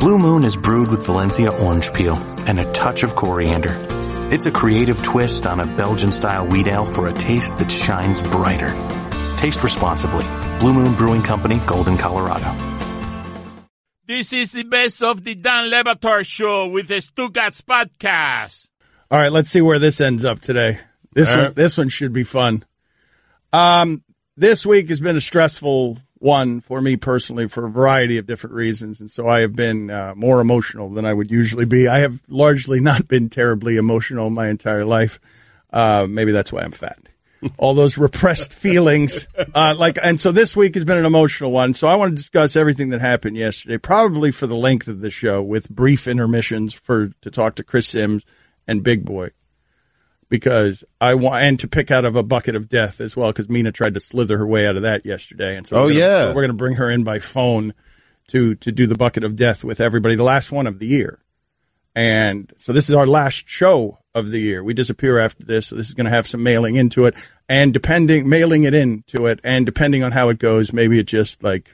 Blue Moon is brewed with Valencia orange peel and a touch of coriander. It's a creative twist on a Belgian style wheat ale for a taste that shines brighter. Taste responsibly. Blue Moon Brewing Company, Golden, Colorado. This is the best of the Dan Le Batard show with the Stugotz podcast. All right, let's see where this ends up today. This All one, right. this one should be fun. Um, this week has been a stressful one for me personally for a variety of different reasons, and so I have been uh, more emotional than I would usually be. I have largely not been terribly emotional my entire life. Uh, maybe that's why I'm fat. All those repressed feelings, uh, like, and so this week has been an emotional one. So I want to discuss everything that happened yesterday, probably for the length of the show, with brief intermissions for to talk to Chris Sims and Big Boy because I want and to pick out of a bucket of death as well because Mina tried to slither her way out of that yesterday, and so Oh, we're gonna- yeah. we're going to bring her in by phone to to do the bucket of death with everybody, the last one of the year, and so this is our last show of the year. We disappear after this, so this is going to have some mailing into it, and depending mailing it into it, and depending on how it goes, maybe it just like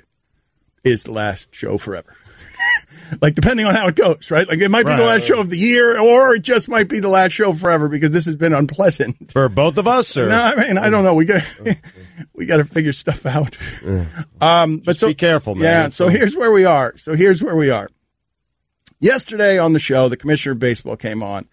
is the last show forever. Like depending on how it goes, right? Like it might be the last right. show of the year, or it just might be the last show forever because this has been unpleasant. For both of us, or No, I mean I don't know. We got we got to figure stuff out. Um, but so be careful, man. Yeah. So here's where we are. So here's where we are. Yesterday on the show, the commissioner of baseball came on,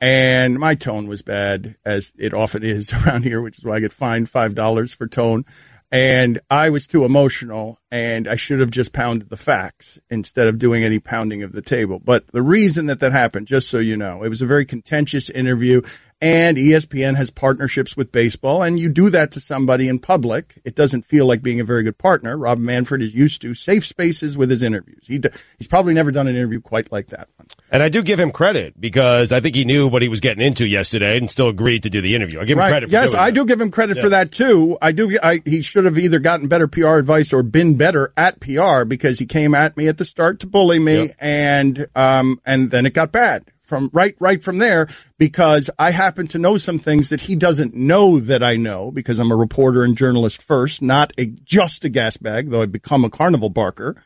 and my tone was bad, as it often is around here, which is why I get fined five dollars for tone. And I was too emotional, and I should have just pounded the facts instead of doing any pounding of the table. But the reason that that happened, just so you know, it was a very contentious interview, and ESPN has partnerships with baseball, and you do that to somebody in public. It doesn't feel like being a very good partner. Rob Manfred is used to safe spaces with his interviews. He d- he's probably never done an interview quite like that one. And I do give him credit because I think he knew what he was getting into yesterday and still agreed to do the interview. I give him Right. credit. For Yes, I that. do give him credit for that too. I do. I, he should have either gotten better PR advice or been better at PR because he came at me at the start to bully me, Yep. and um, and then it got bad from right right from there because I happen to know some things that he doesn't know that I know because I'm a reporter and journalist first, not a just a gas bag, though I've become a carnival barker.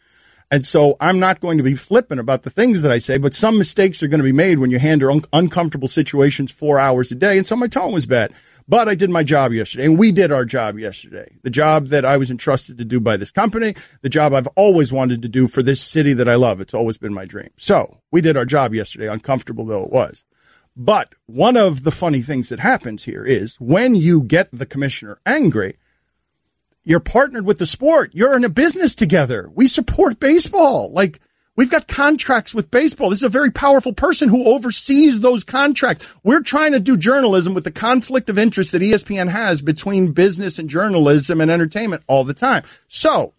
And so I'm not going to be flippant about the things that I say, but some mistakes are going to be made when you handle un- uncomfortable situations four hours a day. And so my tone was bad, but I did my job yesterday and we did our job yesterday. The job that I was entrusted to do by this company, the job I've always wanted to do for this city that I love. It's always been my dream. So we did our job yesterday, uncomfortable though it was. But one of the funny things that happens here is when you get the commissioner angry, you're partnered with the sport. You're in a business together. We support baseball. Like we've got contracts with baseball. This is a very powerful person who oversees those contracts. We're trying to do journalism with the conflict of interest that ESPN has between business and journalism and entertainment all the time. So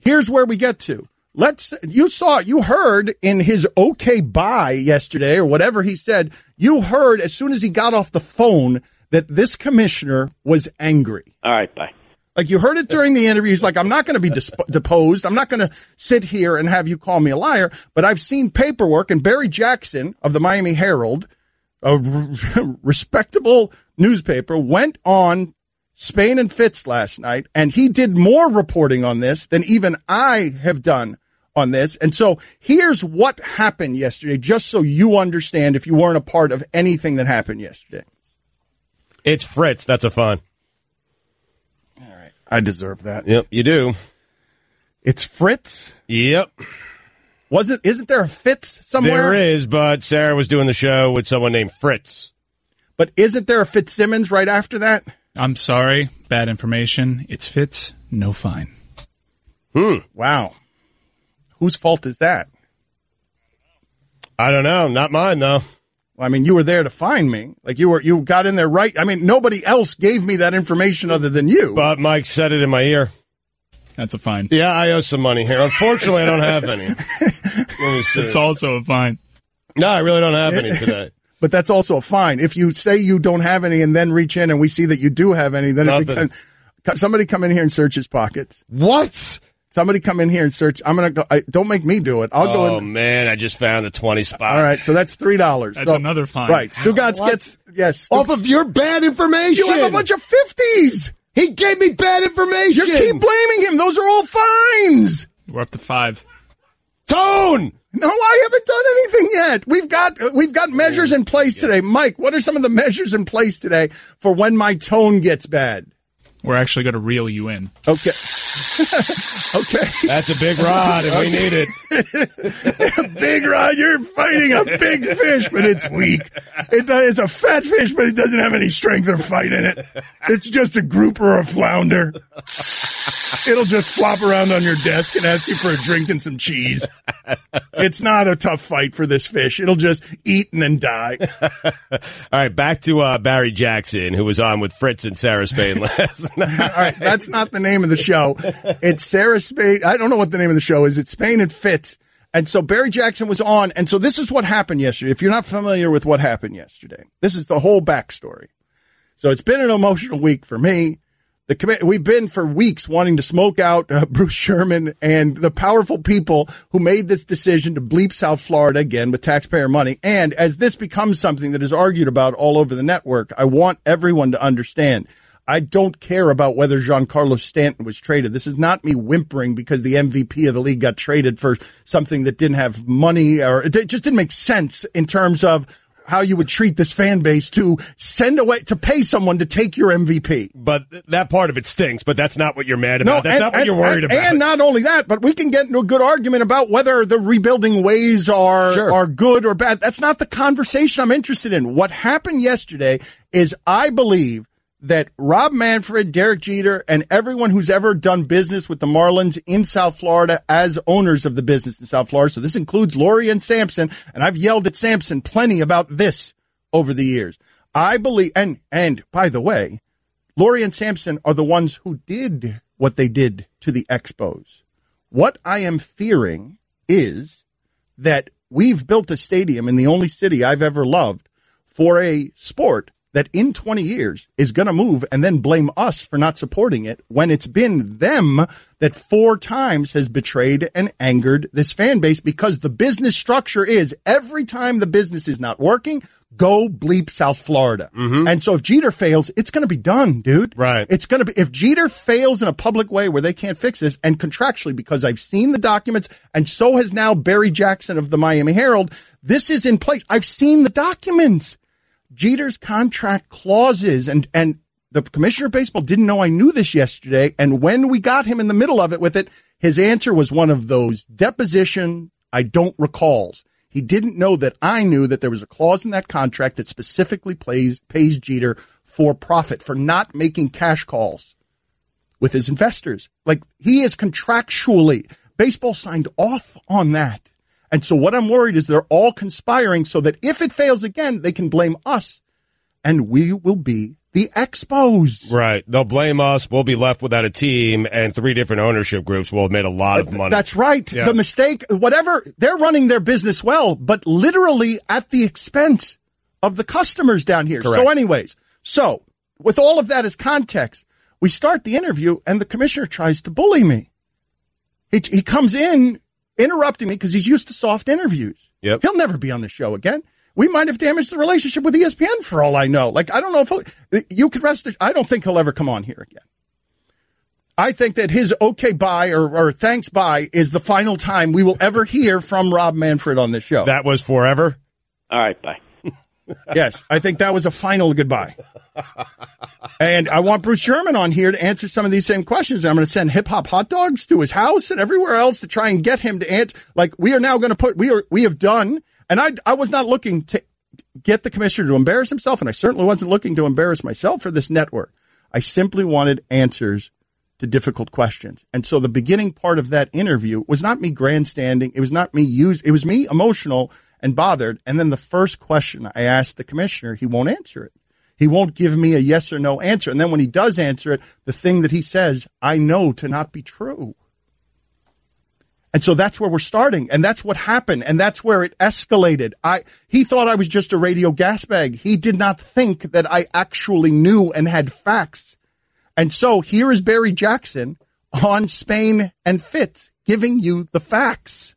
here's where we get to. Let's, you saw, you heard in his okay bye yesterday or whatever he said, you heard as soon as he got off the phone that this commissioner was angry. All right, bye. Like you heard it during the interview. He's like, I'm not going to be disp- deposed. I'm not going to sit here and have you call me a liar. But I've seen paperwork and Barry Jackson of the Miami Herald, a respectable newspaper, went on Spain and Fitz last night and he did more reporting on this than even I have done on this. And so here's what happened yesterday, just so you understand if you weren't a part of anything that happened yesterday. It's Fritz. That's a fun. I deserve that. Yep, you do. It's Fritz. Yep. Was it? Isn't there a Fitz somewhere? There is, but Sarah was doing the show with someone named Fritz. But isn't there a Fitzsimmons right after that? I'm sorry, bad information. It's Fitz, no fine. Hmm. Wow. Whose fault is that? I don't know. Not mine though. Well, I mean, you were there to find me. Like you were, you got in there right. I mean, nobody else gave me that information other than you. But Mike said it in my ear. That's a fine. Yeah, I owe some money here. Unfortunately, I don't have any. Let me see. It's also a fine. No, I really don't have any today. but that's also a fine. If you say you don't have any and then reach in and we see that you do have any, then it becomes, somebody come in here and search his pockets. What? Somebody come in here and search. I'm gonna go. I, don't make me do it. I'll go Oh man, I just found the twenty spot. All right, so that's three dollars. That's another fine. Right, Stugotz What? gets yes. Off of your bad information. you have a bunch of fifties. He gave me bad information. You keep blaming him. Those are all fines. We're up to five. tone. No, I haven't done anything yet. We've got we've got measures in place today. Mike, what are some of the measures in place today for when my tone gets bad? We're actually going to reel you in. Okay. okay. That's a big rod, and we need it. big rod, you're fighting a big fish, but it's weak. It, it's a fat fish, but it doesn't have any strength or fight in it. It's just a grouper or a flounder. It'll just flop around on your desk and ask you for a drink and some cheese. It's not a tough fight for this fish. It'll just eat and then die. All right, back to uh, Barry Jackson, who was on with Fritz and Sarah Spain last night. All right, that's not the name of the show. It's Sarah Spain. I don't know what the name of the show is. It's Spain and Fitz. And so Barry Jackson was on. And so this is what happened yesterday. If you're not familiar with what happened yesterday, this is the whole backstory. So it's been an emotional week for me. The committee, we've been for weeks wanting to smoke out uh, Bruce Sherman and the powerful people who made this decision to bleep South Florida again with taxpayer money. And as this becomes something that is argued about all over the network, I want everyone to understand. I don't care about whether Giancarlo Stanton was traded. This is not me whimpering because the MVP of the league got traded for something that didn't have money or it just didn't make sense in terms of how you would treat this fan base to send away to pay someone to take your MVP. But that part of it stinks. But that's not what you're mad about. that's and, not what and- you're worried and- about. And not only that, but we can get into a good argument about whether the rebuilding ways are Sure. are good or bad. That's not the conversation I'm interested in. What happened yesterday is I believe that Rob Manfred, Derek Jeter, and everyone who's ever done business with the Marlins in South Florida as owners of the business in South Florida. So this includes Loria and Samson, and I've yelled at Samson plenty about this over the years. I believe, and, and by the way, Loria and Samson are the ones who did what they did to the Expos. What I am fearing is that we've built a stadium in the only city I've ever loved for a sport that in 20 years is going to move and then blame us for not supporting it when it's been them that four times has betrayed and angered this fan base because the business structure is every time the business is not working, go bleep South Florida. Mm-hmm. And so if Jeter fails, it's going to be done, dude. Right. It's going to be, if Jeter fails in a public way where they can't fix this and contractually, because I've seen the documents and so has now Barry Jackson of the Miami Herald, this is in place. I've seen the documents. Jeter's contract clauses and, and the commissioner of baseball didn't know I knew this yesterday. And when we got him in the middle of it with it, his answer was one of those deposition I don't recalls. He didn't know that I knew that there was a clause in that contract that specifically plays, pays Jeter for profit, for not making cash calls with his investors. Like he is contractually, baseball signed off on that. And so what I'm worried is they're all conspiring so that if it fails again, they can blame us and we will be the Expos. Right. They'll blame us. We'll be left without a team, and three different ownership groups will have made a lot of money. That's right. Yeah. The mistake, whatever, they're running their business well, but literally at the expense of the customers down here. So anyways, so with all of that as context, we start the interview and the commissioner tries to bully me. He, he comes in interrupting me because he's used to soft interviews. Yep. He'll never be on the show again. We might have damaged the relationship with ESPN for all I know. Like, I don't know if he'll, you could rest, I don't think he'll ever come on here again. I think that his okay bye or, or thanks bye is the final time we will ever hear from Rob Manfred on this show. that was forever. All right, bye. yes, I think that was a final goodbye. And I want Bruce Sherman on here to answer some of these same questions. I'm going to send hip hop hot dogs to his house and everywhere else to try and get him to answer. Like we are now going to put, we are, we have done, and I, I was not looking to get the commissioner to embarrass himself, and I certainly wasn't looking to embarrass myself for this network. I simply wanted answers to difficult questions. And so the beginning part of that interview was not me grandstanding. It was not me use. It was me emotional and bothered. And then the first question I asked the commissioner, he won't answer it. He won't give me a yes or no answer. And then when he does answer it, the thing that he says, I know to not be true. And so that's where we're starting. And that's what happened. And that's where it escalated. I, he thought I was just a radio gas bag. He did not think that I actually knew and had facts. And so here is Barry Jackson on Spain and Fitz giving you the facts.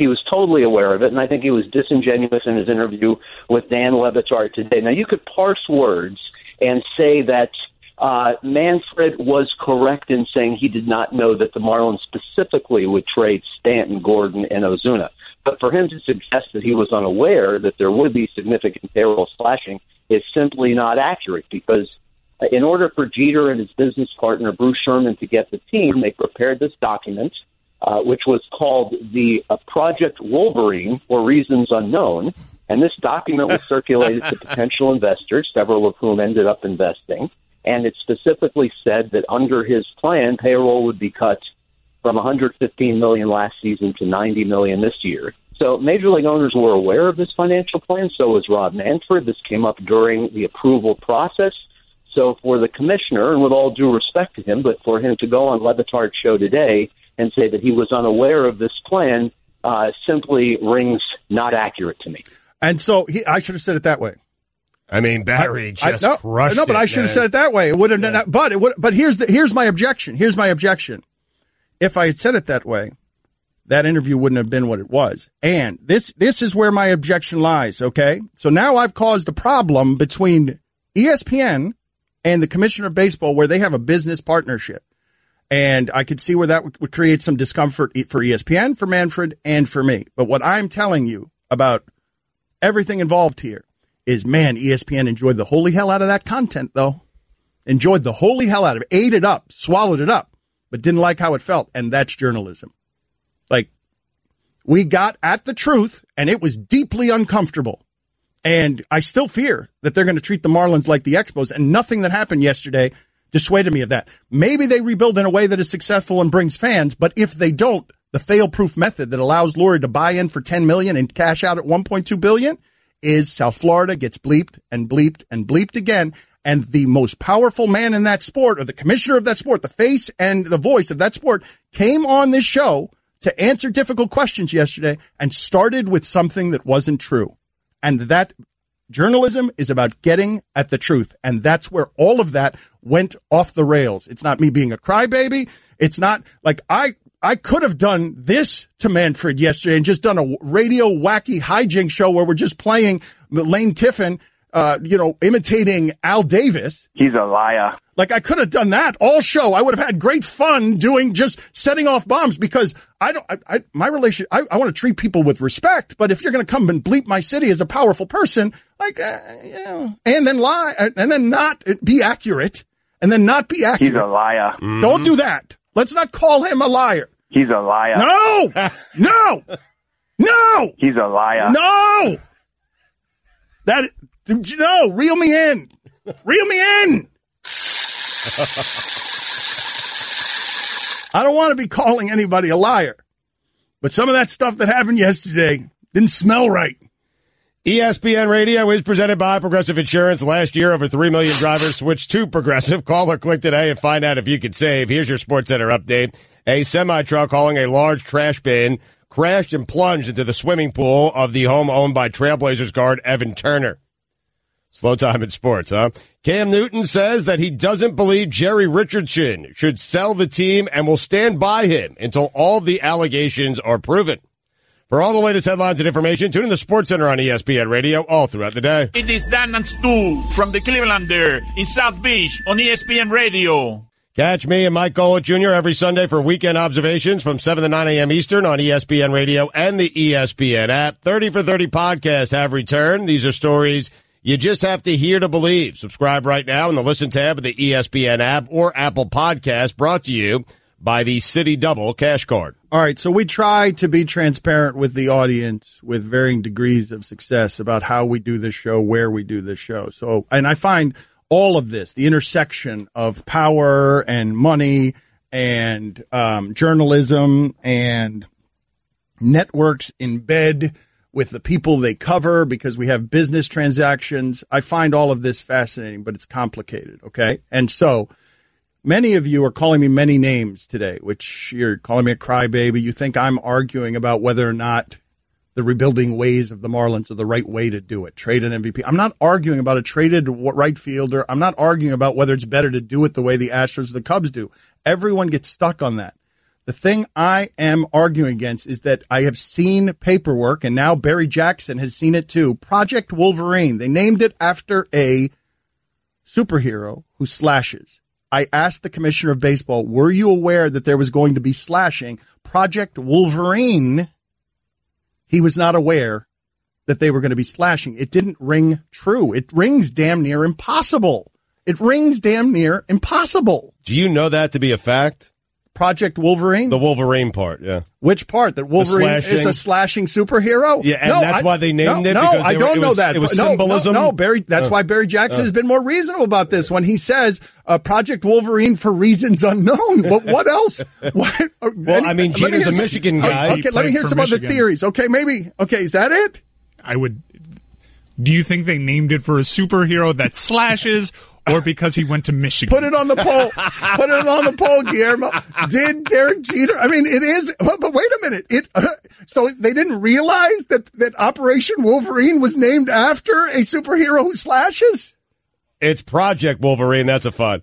He was totally aware of it, and I think he was disingenuous in his interview with Dan Le Batard today. Now, you could parse words and say that uh, Manfred was correct in saying he did not know that the Marlins specifically would trade Stanton, Gordon, and Ozuna. But for him to suggest that he was unaware that there would be significant payroll slashing is simply not accurate because uh, in order for Jeter and his business partner Bruce Sherman to get the team, they prepared this document, uh, which was called the uh, Project Wolverine for reasons unknown. And this document was circulated to potential investors, several of whom ended up investing. And it specifically said that under his plan, payroll would be cut from 115 million last season to 90 million this year. So major league owners were aware of this financial plan. So was Rob Manfred. This came up during the approval process. So for the commissioner, and with all due respect to him, but for him to go on Le Batard's show today and say that he was unaware of this plan uh, simply rings not accurate to me. And so he, I should have said it that way. I mean, Barry I, just no, crushed No, but it, I should have said it that way. It would have done that. But it would. But here's the here's my objection. Here's my objection. If I had said it that way, that interview wouldn't have been what it was. And this this is where my objection lies. Okay, so now I've caused a problem between E ESPN and the commissioner of baseball, where they have a business partnership. And I could see where that would, would create some discomfort for ESPN, for Manfred, and for me. But what I'm telling you about everything involved here is, man, ESPN enjoyed the holy hell out of that content, though. Enjoyed the holy hell out of it, ate it up, swallowed it up, but didn't like how it felt. And that's journalism. Like, we got at the truth, and it was deeply uncomfortable. And I still fear that they're going to treat the Marlins like the Expos, and nothing that happened yesterday dissuaded me of that. Maybe they rebuild in a way that is successful and brings fans, but if they don't, the fail-proof method that allows Loria to buy in for 10 million and cash out at 1.2 billion is South Florida gets bleeped and bleeped and bleeped again. And the most powerful man in that sport, or the commissioner of that sport, the face and the voice of that sport, came on this show to answer difficult questions yesterday and started with something that wasn't true. And that journalism is about getting at the truth. And that's where all of that went off the rails. It's not me being a crybaby. It's not like I, I could have done this to Manfred yesterday and just done a radio wacky hijink show where we're just playing Lane Kiffin, uh, you know, imitating Al Davis. He's a liar. Like I could have done that all show. I would have had great fun doing just setting off bombs because I don't, I, I my relation, I, I want to treat people with respect. But if you're going to come and bleep my city as a powerful person, like, uh, you know, and then lie and then not be accurate and then not be accurate. He's a liar. Don't do that. Let's not call him a liar. He's a liar. No, no, no, He's a liar. no. That, no, reel me in. Reel me in. I don't want to be calling anybody a liar, but some of that stuff that happened yesterday didn't smell right. E ESPN Radio is presented by Progressive Insurance. Last year, over 3 million drivers switched to Progressive. Call or click today and find out if you can save. Here's your Sports Center update. A semi truck hauling a large trash bin crashed and plunged into the swimming pool of the home owned by Trailblazers guard Evan Turner. Slow time in sports, huh? Cam Newton says that he doesn't believe Jerry Richardson should sell the team and will stand by him until all the allegations are proven. For all the latest headlines and information, tune in the Sports Center on ESPN Radio all throughout the day. It is Dan and Stu from the Clevelander in South Beach on ESPN Radio. Catch me and Mike Golic Jr. every Sunday for weekend observations from 7 to 9 a.m. Eastern on ESPN Radio and the ESPN app. 30 for 30 podcast have returned. These are stories you just have to hear to believe. Subscribe right now in the listen tab of the ESPN app or Apple Podcast brought to you by the Citi Double Cash Card. All right, so we try to be transparent with the audience with varying degrees of success about how we do this show, where we do this show. So, and I find all of this, the intersection of power and money and um, journalism and networks in bed with the people they cover because we have business transactions. I find all of this fascinating, but it's complicated. Okay. And so many of you are calling me many names today, which you're calling me a crybaby. You think I'm arguing about whether or not the rebuilding ways of the Marlins are the right way to do it. Trade an MVP. I'm not arguing about a traded right fielder. I'm not arguing about whether it's better to do it the way the Astros or the Cubs do. Everyone gets stuck on that. The thing I am arguing against is that I have seen paperwork, and now Barry Jackson has seen it too. Project Wolverine. They named it after a superhero who slashes. I asked the commissioner of baseball, were you aware that there was going to be slashing? Project Wolverine. He was not aware that they were going to be slashing. It didn't ring true. It rings damn near impossible. It rings damn near impossible. Do you know that to be a fact? Project Wolverine? The Wolverine part, yeah. Which part? That Wolverine is a slashing superhero? Yeah, and that's why they named no, it, No, because I don't it know was- that. it was no, symbolism? No, no, Barry. That's Oh. why Barry Jackson has been more reasonable about this when he says uh, Project Wolverine for reasons unknown. But what else? what, uh, Well, I mean, let me Jeter's hear a some- Michigan guy. Okay, let me hear for some other theories. Okay, maybe. Okay, is that it? I would. Do you think they named it for a superhero that slashes, or because he went to Michigan? Put it on the poll. Put it on the poll, Guillermo. Did Derek Jeter? I mean, it is. But, but wait a minute. It. so they didn't realize that that Operation Wolverine was named after a superhero who slashes. It's Project Wolverine. That's a fun.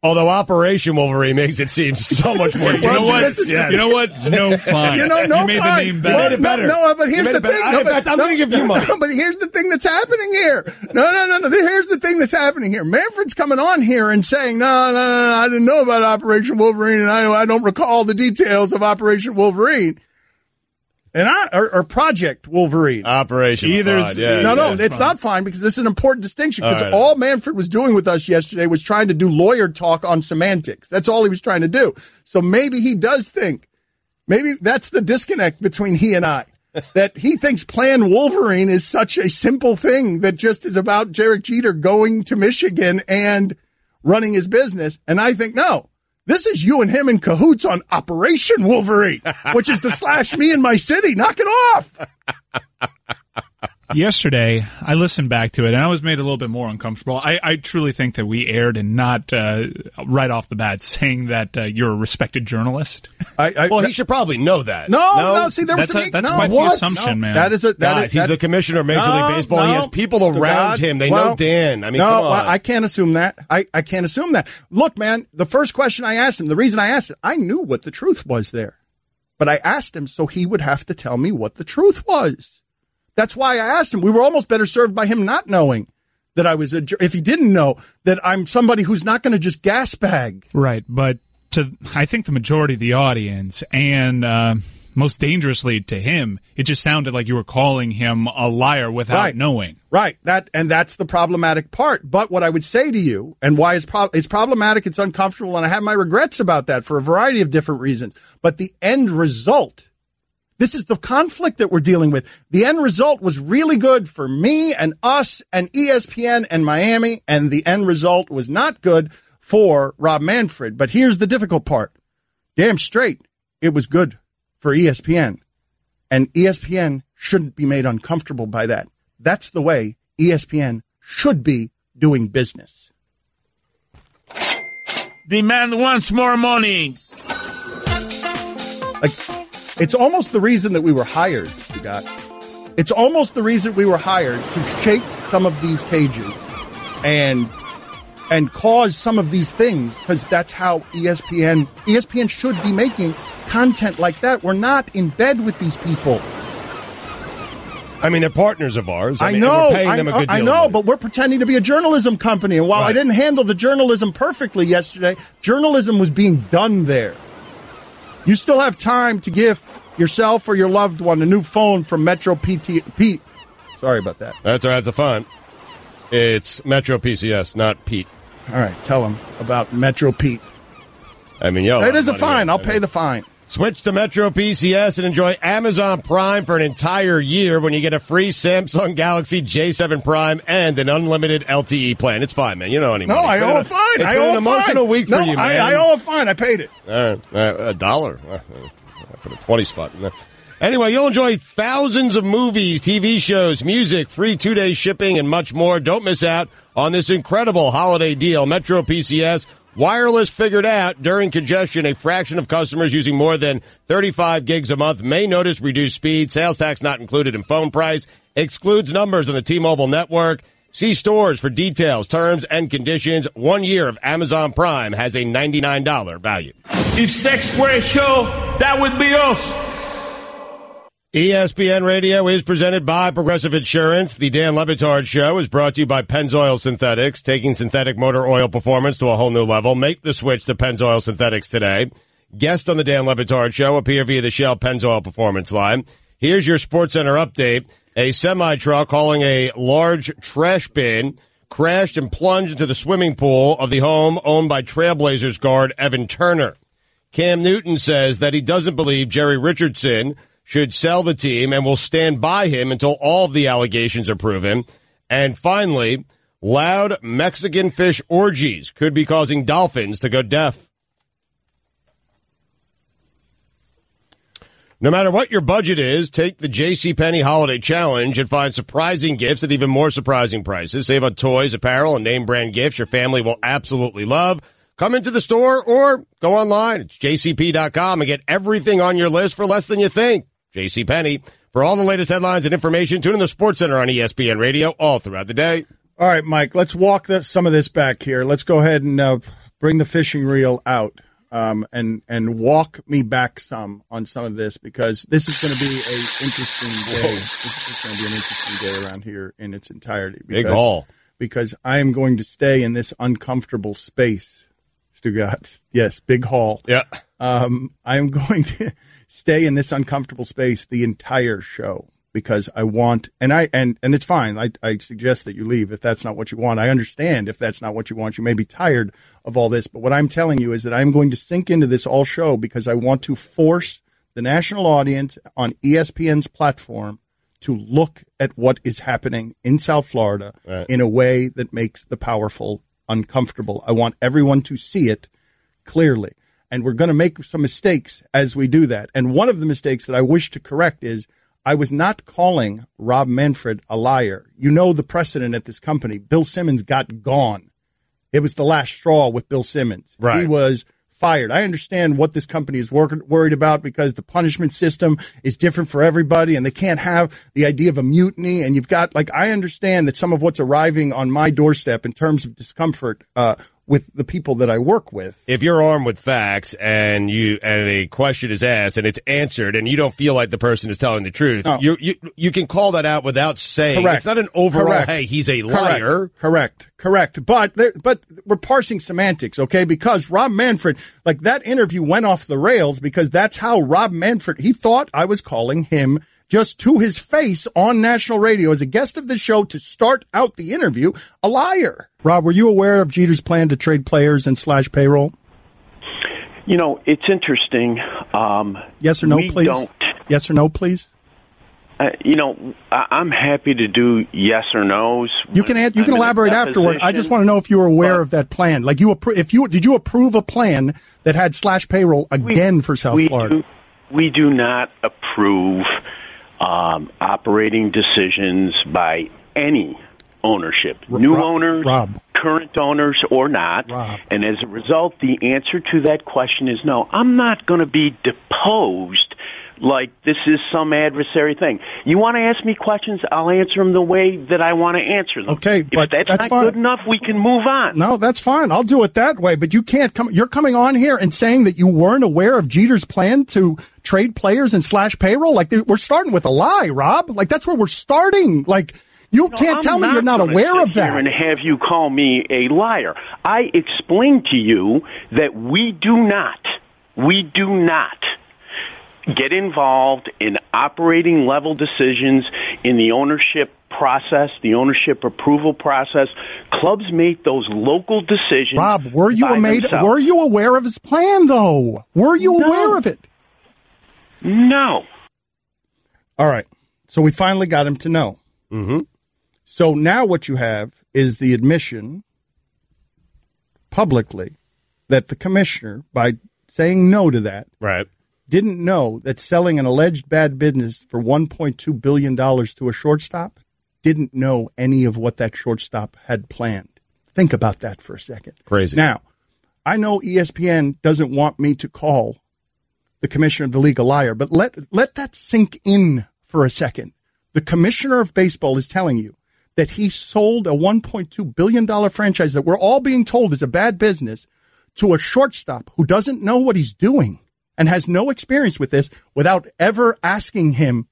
Although Operation Wolverine makes it seem so much more. You know what? is- You know what? No fun. You know, no you made fine. the name better. it better. No, no, but here's the thing. No, but, I'm no, gonna give you money. No, but here's the thing that's happening here. No, no, no, no. Here's the thing that's happening here. Manfred's coming on here and saying, no, no, no, no I didn't know about Operation Wolverine, and I, I don't recall the details of Operation Wolverine. And I, or, or Project Wolverine. Operation. Either Fine, yeah, No, no, yeah. that's it's fine. not fine because this is an important distinction. Because All right. all Manfred was doing with us yesterday was trying to do lawyer talk on semantics. That's all he was trying to do. So maybe he does think, maybe that's the disconnect between he and I. that he thinks Plan Wolverine is such a simple thing that just is about Derek Jeter going to Michigan and running his business. And I think, no, this is you and him in cahoots on Operation Wolverine, which is to slash me in my city. Knock it off. Yesterday, I listened back to it, and I was made a little bit more uncomfortable. I, I truly think that we aired and not uh, right off the bat saying that uh, you're a respected journalist. I, I, Well, he should probably know that. No, no, see, there was That's some, a- that's no, quite the assumption, No, man. That is a that Guys, is he's the commissioner of Major No, League Baseball. he no. has people around God. him. They Well, know Dan. I mean, no, come on. well, I can't assume that. I, I can't assume that. Look, man, the first question I asked him, the reason I asked it, I knew what the truth was there, but I asked him so he would have to tell me what the truth was. That's why I asked him. We were almost better served by him not knowing that I was a. jer- If he didn't know that I'm somebody who's not going to just gas bag. Right, but to I think the majority of the audience and uh, most dangerously to him, it just sounded like you were calling him a liar without Right. knowing. Right. That and that's the problematic part. But what I would say to you, and why it's pro- it's problematic, it's uncomfortable, and I have my regrets about that for a variety of different reasons. But the end result, this is the conflict that we're dealing with. The end result was really good for me and us and ESPN and Miami, and the end result was not good for Rob Manfred. But here's the difficult part. Damn straight, it was good for ESPN and ESPN shouldn't be made uncomfortable by that. That's the way ESPN should be doing business. Demand once more money. Like, it's almost the reason that we were hired, you got. It's almost the reason we were hired to shape some of these pages and and cause some of these things because that's how ESPN ESPN should be making content like that. We're not in bed with these people. I mean, they're partners of ours. I mean, know, We're paying I, them a good I know, but we're pretending to be a journalism company. And while I didn't handle the journalism perfectly yesterday, journalism was being done there. You still have time to give yourself or your loved one a new phone from Metro PT. P. Sorry about that. That's all right. That's a fun. It's Metro PCS, not Pete. All right, tell them about Metro Pete. I mean, yo, it is a fine. yeah. I'll I pay mean- the fine. Switch to Metro PCS and enjoy Amazon Prime for an entire year when you get a free Samsung Galaxy J7 Prime and an unlimited LTE plan. It's fine, man. You know any No. I owe a- fine. It's I been owe an a emotional fine. week no, for you, man. I, I owe a fine. I paid it. All right, all right, a dollar. Uh, I put a twenty spot in there. Anyway, you'll enjoy thousands of movies, TV shows, music, free two day shipping, and much more. Don't miss out on this incredible holiday deal. Metro PCS wireless figured out during congestion. A fraction of customers using more than 35 gigs a month may notice reduced speed. Sales tax not included in phone price. Excludes numbers on the T-Mobile network. See stores for details, terms, and conditions. One year of Amazon Prime has a $99 value. If sex were a show, that would be us. ESPN Radio is presented by Progressive Insurance. The Dan Le Batard Show is brought to you by Pennzoil Synthetics, taking synthetic motor oil performance to a whole new level. Make the switch to Pennzoil Synthetics today. Guest on the Dan Le Batard Show appear via the Shell Pennzoil Performance line. Here's your Sports Center update. A semi truck hauling a large trash bin crashed and plunged into the swimming pool of the home owned by Trailblazers guard Evan Turner. Cam Newton says that he doesn't believe Jerry Richardson should sell the team and will stand by him until all of the allegations are proven. And finally, loud Mexican fish orgies could be causing dolphins to go deaf. No matter what your budget is, take the JCPenney Holiday Challenge and find surprising gifts at even more surprising prices. Save on toys, apparel, and name brand gifts your family will absolutely love. Come into the store or go online. It's jcp.com and get everything on your list for less than you think. JCPenney. For all the latest headlines and information, tune in the Sports Center on ESPN Radio all throughout the day. All right, Mike, let's walk the, some of this back here. Let's go ahead and uh, bring the fishing reel out um, and and walk me back some on some of this because this is going to be a interesting day. This is going to be an interesting day around here in its entirety. Big because- haul. because I am going to stay in this uncomfortable space. Stugotz, yes, big haul. Yeah. Um, I am going to stay in this uncomfortable space the entire show because I want, and I, and, and it's fine. I, I suggest that you leave if that's not what you want. I understand if that's not what you want. You may be tired of all this, but what I'm telling you is that I'm going to sink into this all show because I want to force the national audience on ESPN's platform to look at what is happening in South Florida Right. in a way that makes the powerful uncomfortable. I want everyone to see it clearly. And we're going to make some mistakes as we do that. And one of the mistakes that I wish to correct is I was not calling Rob Manfred a liar. You know the precedent at this company. Bill Simmons got gone. It was the last straw with Bill Simmons. Right. He was fired. I understand what this company is work- worried about because the punishment system is different for everybody and they can't have the idea of a mutiny. And you've got, like, I understand that some of what's arriving on my doorstep in terms of discomfort, uh, with the people that I work with. if you're armed with facts and you and a question is asked and it's answered and you don't feel like the person is telling the truth, No. you you you can call that out without saying Correct. it's not an overall. Correct. Hey, he's a liar. Correct. Correct. Correct. But there, but we're parsing semantics, okay? Because Rob Manfred, like that interview went off the rails because that's how Rob Manfred, he thought I was calling him just to his face on national radio as a guest of the show to start out the interview, a liar. Rob, were you aware of Jeter's plan to trade players and slash payroll? You know, it's interesting. Um, Yes or no, we please? Don't. Yes or no, please? Uh, you know, I, I'm happy to do yes or nos. You can add, you I'm can elaborate afterward. I just want to know if you were aware but- of that plan. Like you, appro- if you did you approve a plan that had slash payroll again for South we Florida? Do, we do not approve um, operating decisions by any ownership, new Rob- owners, Rob. current owners, or not. Rob. And as a result, the answer to that question is no. I'm not going to be deposed like this is some adversary thing. You want to ask me questions, I'll answer them the way that I want to answer them. Okay, if but that's, that's not fine. good enough, we can move on. No, that's fine. I'll do it that way. But you can't come. You're coming on here and saying that you weren't aware of Jeter's plan to trade players and slash payroll. Like we're starting with a lie, Rob. Like that's where we're starting. Like you No, can't I'm tell me you're not aware of that. And have you call me a liar? I explained to you that we do not, we do not get involved in operating level decisions in the ownership process, the ownership approval process. Clubs make those local decisions. Rob, were you made? Were you aware of his plan though? Were you No. aware of it? No. All right. So we finally got him to know. Mm-hmm. So now what you have is the admission publicly that the commissioner, by saying no to that, Right. Didn't know that selling an alleged bad business for $1.2 billion to a shortstop didn't know any of what that shortstop had planned. Think about that for a second. Crazy. Now, I know ESPN doesn't want me to call the commissioner of the league a liar, but let, let that sink in for a second. The commissioner of baseball is telling you that he sold a $1.2 billion franchise that we're all being told is a bad business to a shortstop who doesn't know what he's doing and has no experience with this without ever asking him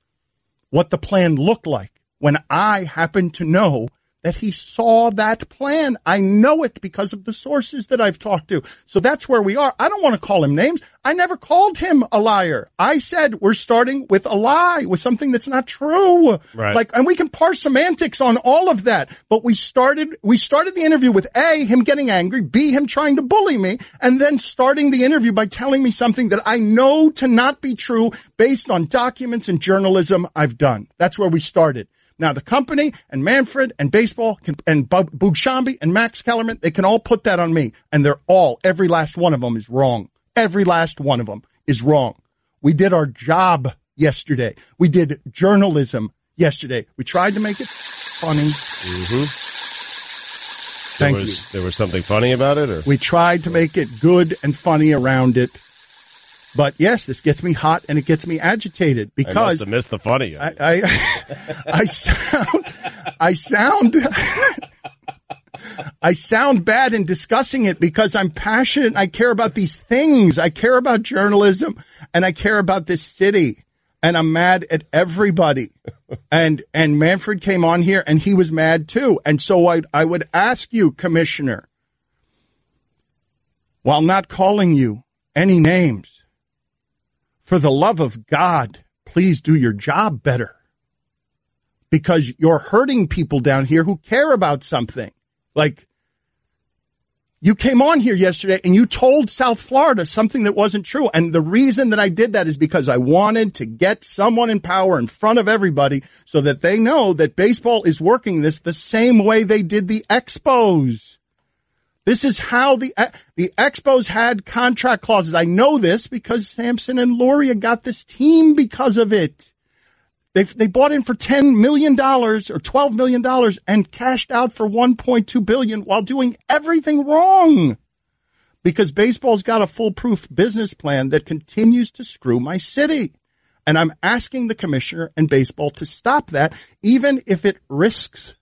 what the plan looked like. When I happen to know that he saw that plan. I know it because of the sources that I've talked to. So that's where we are. I don't want to call him names. I never called him a liar. I said we're starting with a lie, with something that's not true. Right. Like, and we can parse semantics on all of that. But we started, we started the interview with A, him getting angry, B, him trying to bully me, and then starting the interview by telling me something that I know to not be true based on documents and journalism I've done. That's where we started. Now the company and Manfred and baseball can, and Bugshambi and Max Kellerman, they can all put that on me. And they're all, every last one of them is wrong. Every last one of them is wrong. We did our job yesterday. We did journalism yesterday. We tried to make it funny. Mm-hmm. There Thank was, you. There was something funny about it, or We tried to make it good and funny around it. But yes, this gets me hot and it gets me agitated I because have missed the funny. I, I, I sound, I sound, I sound bad in discussing it because I'm passionate. I care about these things. I care about journalism and I care about this city and I'm mad at everybody. And, and Manfred came on here and he was mad too. And so I, I would ask you, commissioner, while not calling you any names, for the love of God, please do your job better because you're hurting people down here who care about something. Like you came on here yesterday and you told South Florida something that wasn't true. And the reason that I did that is because I wanted to get someone in power in front of everybody so that they know that baseball is working this the same way they did the Expos. This is how the uh, the Expos had contract clauses. I know this because Samson and Loria got this team because of it. They they bought in for ten million dollars or twelve million dollars and cashed out for one point two billion while doing everything wrong. Because baseball's got a foolproof business plan that continues to screw my city. And I'm asking the commissioner and baseball to stop that, even if it risks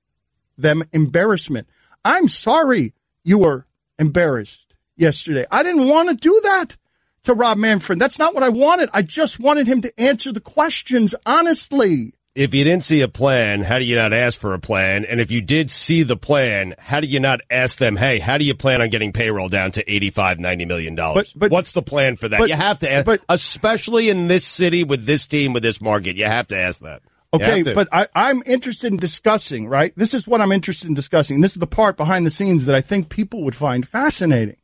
them embarrassment. I'm sorry you were embarrassed yesterday. I didn't want to do that to Rob Manfred. That's not what I wanted. I just wanted him to answer the questions honestly. if you didn't see a plan, how do you not ask for a plan? And if you did see the plan, how do you not ask them, hey, how do you plan on getting payroll down to 85, 90 million dollars? But- but- What's the plan for that? but- you have to ask, but- especially in this city with this team, with this market, you have to ask that. Okay, but I, I'm interested in discussing, right? This is what I'm interested in discussing. This is the part behind the scenes that I think people would find fascinating.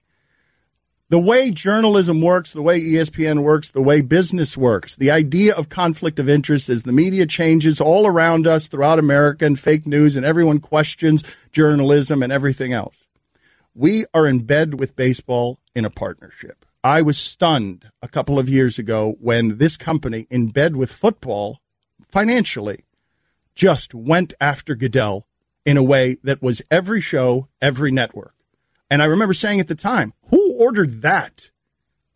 The way journalism works, the way ESPN works, the way business works, the idea of conflict of interest as the media changes all around us throughout America and fake news and everyone questions journalism and everything else. We are in bed with baseball in a partnership. I was stunned a couple of years ago when this company in bed with football financially just went after Goodell in a way that was every show, every network. And I remember saying at the time, who ordered that?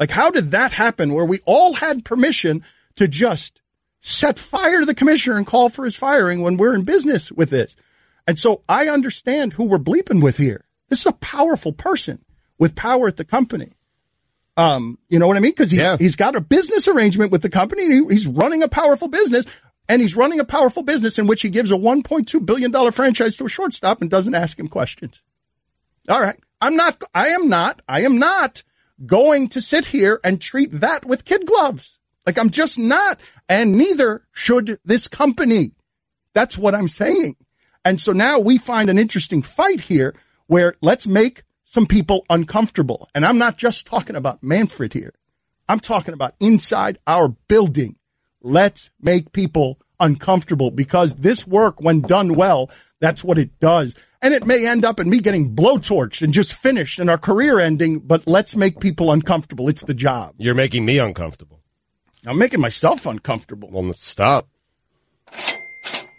Like, how did that happen where we all had permission to just set fire to the commissioner and call for his firing when we're in business with this? And so I understand who we're bleeping with here. This is a powerful person with power at the company. Um, you know what I mean? Because he, Yeah. he's got a business arrangement with the company. He- He's running a powerful business, and he's running a powerful business in which he gives a 1.2 billion dollar franchise to a shortstop and doesn't ask him questions. All right, I'm not. I am not. I am not going to sit here and treat that with kid gloves. Like I'm just not, and neither should this company. That's what I'm saying. And so now we find an interesting fight here where let's make some people uncomfortable. And I'm not just talking about Manfred here. I'm talking about inside our building. Let's make people uncomfortable because this work, when done well, that's what it does. And it may end up in me getting blowtorched and just finished and our career ending, but let's make people uncomfortable. It's the job. You're making me uncomfortable. I'm making myself uncomfortable. Well, stop.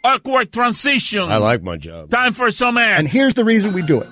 Awkward transition. I like my job. Time for some ads. And here's the reason we do it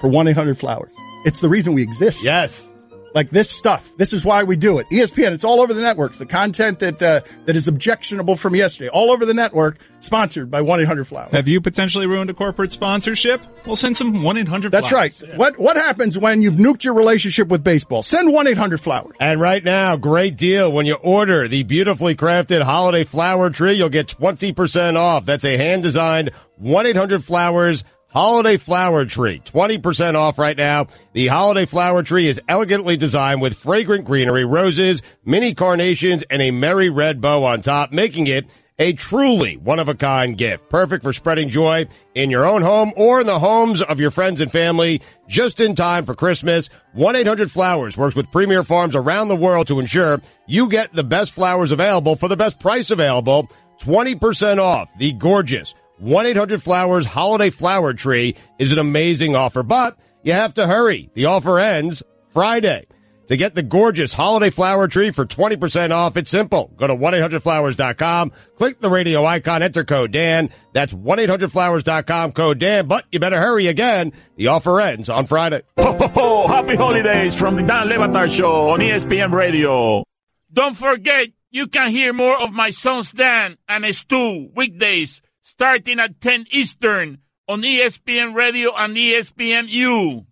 for 1 800 Flowers. It's the reason we exist. Yes. Like this stuff. This is why we do it. ESPN, it's all over the networks. The content that uh, that is objectionable from yesterday, all over the network, sponsored by 1-800-Flower. Have you potentially ruined a corporate sponsorship? We'll send some 1 800 That's right. What what happens when you've nuked your relationship with baseball? Send 1-800-Flowers. And right now, great deal. When you order the beautifully crafted holiday flower tree, you'll get 20% off. That's a hand designed 1-800-Flowers holiday flower tree. 20% off right now. The holiday flower tree is elegantly designed with fragrant greenery, roses, mini carnations, and a merry red bow on top, making it a truly one of a kind gift. Perfect for spreading joy in your own home or in the homes of your friends and family just in time for Christmas. 1-800-Flowers works with premier farms around the world to ensure you get the best flowers available for the best price available. 20% off the gorgeous 1-800-Flowers holiday flower tree is an amazing offer, but you have to hurry. The offer ends Friday. To get the gorgeous holiday flower tree for 20% off, it's simple. Go to 1-800-Flowers.com, click the radio icon, enter code Dan. That's 1-800-Flowers.com, code Dan, but you better hurry again. The offer ends on Friday. Ho, ho, ho! Happy holidays from the Dan Le Batard Show on ESPN Radio. Don't forget, you can hear more of my sons Dan and Stu weekdays starting at 10 Eastern on ESPN Radio and ESPNU.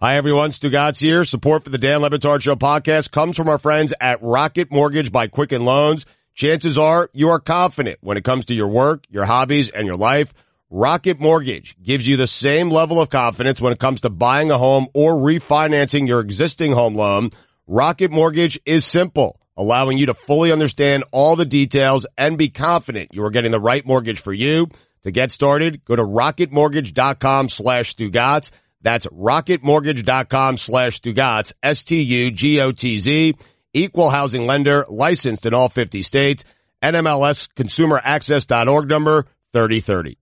Hi everyone, Stugotz here. Support for the Dan Le Batard Show podcast comes from our friends at Rocket Mortgage by Quicken Loans. Chances are you are confident when it comes to your work, your hobbies, and your life. Rocket Mortgage gives you the same level of confidence when it comes to buying a home or refinancing your existing home loan. Rocket Mortgage is simple, allowing you to fully understand all the details and be confident you are getting the right mortgage for you. To get started, go to rocketmortgage.com slash Stugotz. That's rocketmortgage.com slash Stugotz, S-T-U-G-O-T-Z, equal housing lender, licensed in all 50 states, NMLS consumeraccess.org number 3030.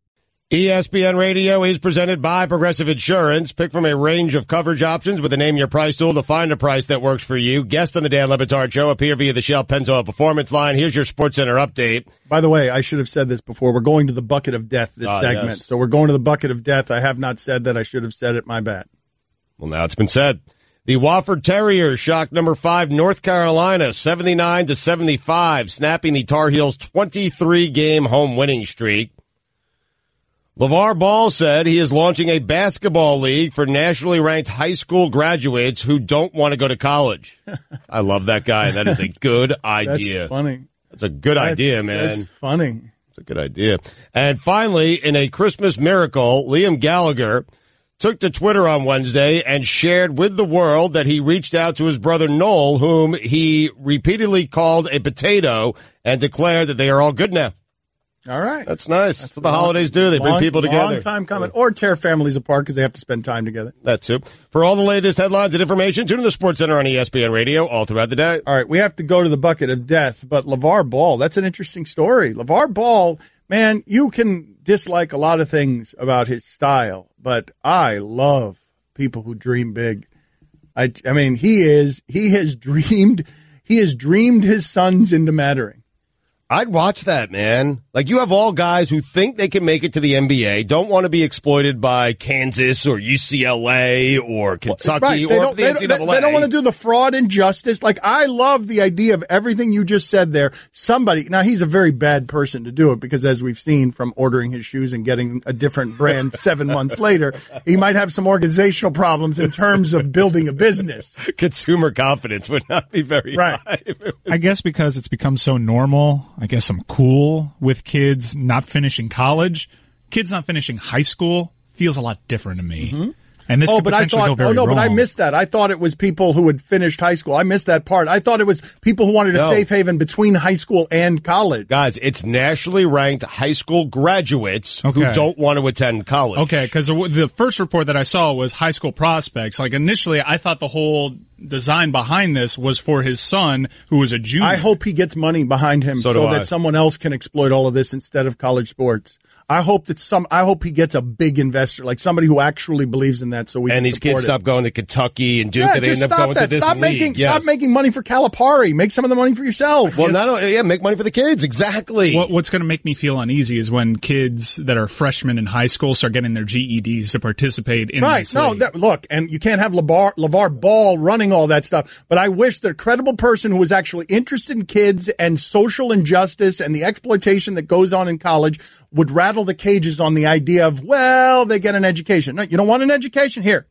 ESPN Radio is presented by Progressive Insurance. Pick from a range of coverage options with a name your price tool to find a price that works for you. Guest on the Dan Le Batard Show appear via the Shell Pennzoil Performance Line. Here's your Sports Center update. By the way, I should have said this before. We're going to the bucket of death this Ah, segment. yes. So we're going to the bucket of death. I have not said that. I should have said it. My bad. Well, now it's been said. The Wofford Terriers shocked number five North Carolina 79 to 75, snapping the Tar Heels 23 game home winning streak. LeVar Ball said he is launching a basketball league for nationally ranked high school graduates who don't want to go to college. I love that guy. That is a good idea. That's funny. That's a good That's- idea, man. That's funny. It's a good idea. And finally, in a Christmas miracle, Liam Gallagher took to Twitter on Wednesday and shared with the world that he reached out to his brother Noel, whom he repeatedly called a potato and declared that they are all good now. All right. That's nice. That's what the Long- holidays do. They bring people together. Long time coming. Or tear families apart because they have to spend time together. That too. For all the latest headlines and information, tune to the Sports Center on ESPN Radio all throughout the day. All right, we have to go to the bucket of death, but LeVar Ball, that's an interesting story. LeVar Ball, man, you can dislike a lot of things about his style, but I love people who dream big. I, I mean, he is, he has dreamed, he has dreamed his sons into mattering. I'd watch that, man. Like you have all guys who think they can make it to the NBA, don't want to be exploited by Kansas or UCLA or Kentucky Right. They or don't, the they, don't, they, they don't want to do the fraud and justice. Like, I love the idea of everything you just said there. Somebody, now he's a very bad person to do it because as we've seen from ordering his shoes and getting a different brand seven months later, he might have some organizational problems in terms of building a business. Consumer confidence would not be very Right. high. I guess because it's become so normal, I guess I'm cool with kids not finishing college. Kids not finishing high school feels a lot different to me. Mm-hmm. And this Oh, could but I potentially go thought, very oh no, but I missed that. I thought it was people who had finished high school. I missed that part. I thought it was people who wanted a No. safe haven between high school and college. Guys, it's nationally ranked high school graduates who don't want to attend college. Okay, because the first report that I saw was high school prospects. Like initially, I thought the whole design behind this was for his son, who was a junior. I hope he gets money behind him So so, do I. that someone else can exploit all of this instead of college sports. I hope that some. I hope he gets a big investor, like somebody who actually believes in that. So we and can these kids it. stop going to Kentucky and Duke. Yeah, they just end up stop going that. to this Stop league. making Yes. stop making money for Calipari. Make some of the money for yourself. Well, not only, yeah, make money for the kids. Exactly. What, what's going to make me feel uneasy is when kids that are freshmen in high school start getting their GEDs to participate in Right. this No, that, look, and you can't have LeVar, LeVar Ball running all that stuff. But I wish that a credible person who was actually interested in kids and social injustice and the exploitation that goes on in college would rattle the cages on the idea of, well, they get an education. No, you don't want an education? Here.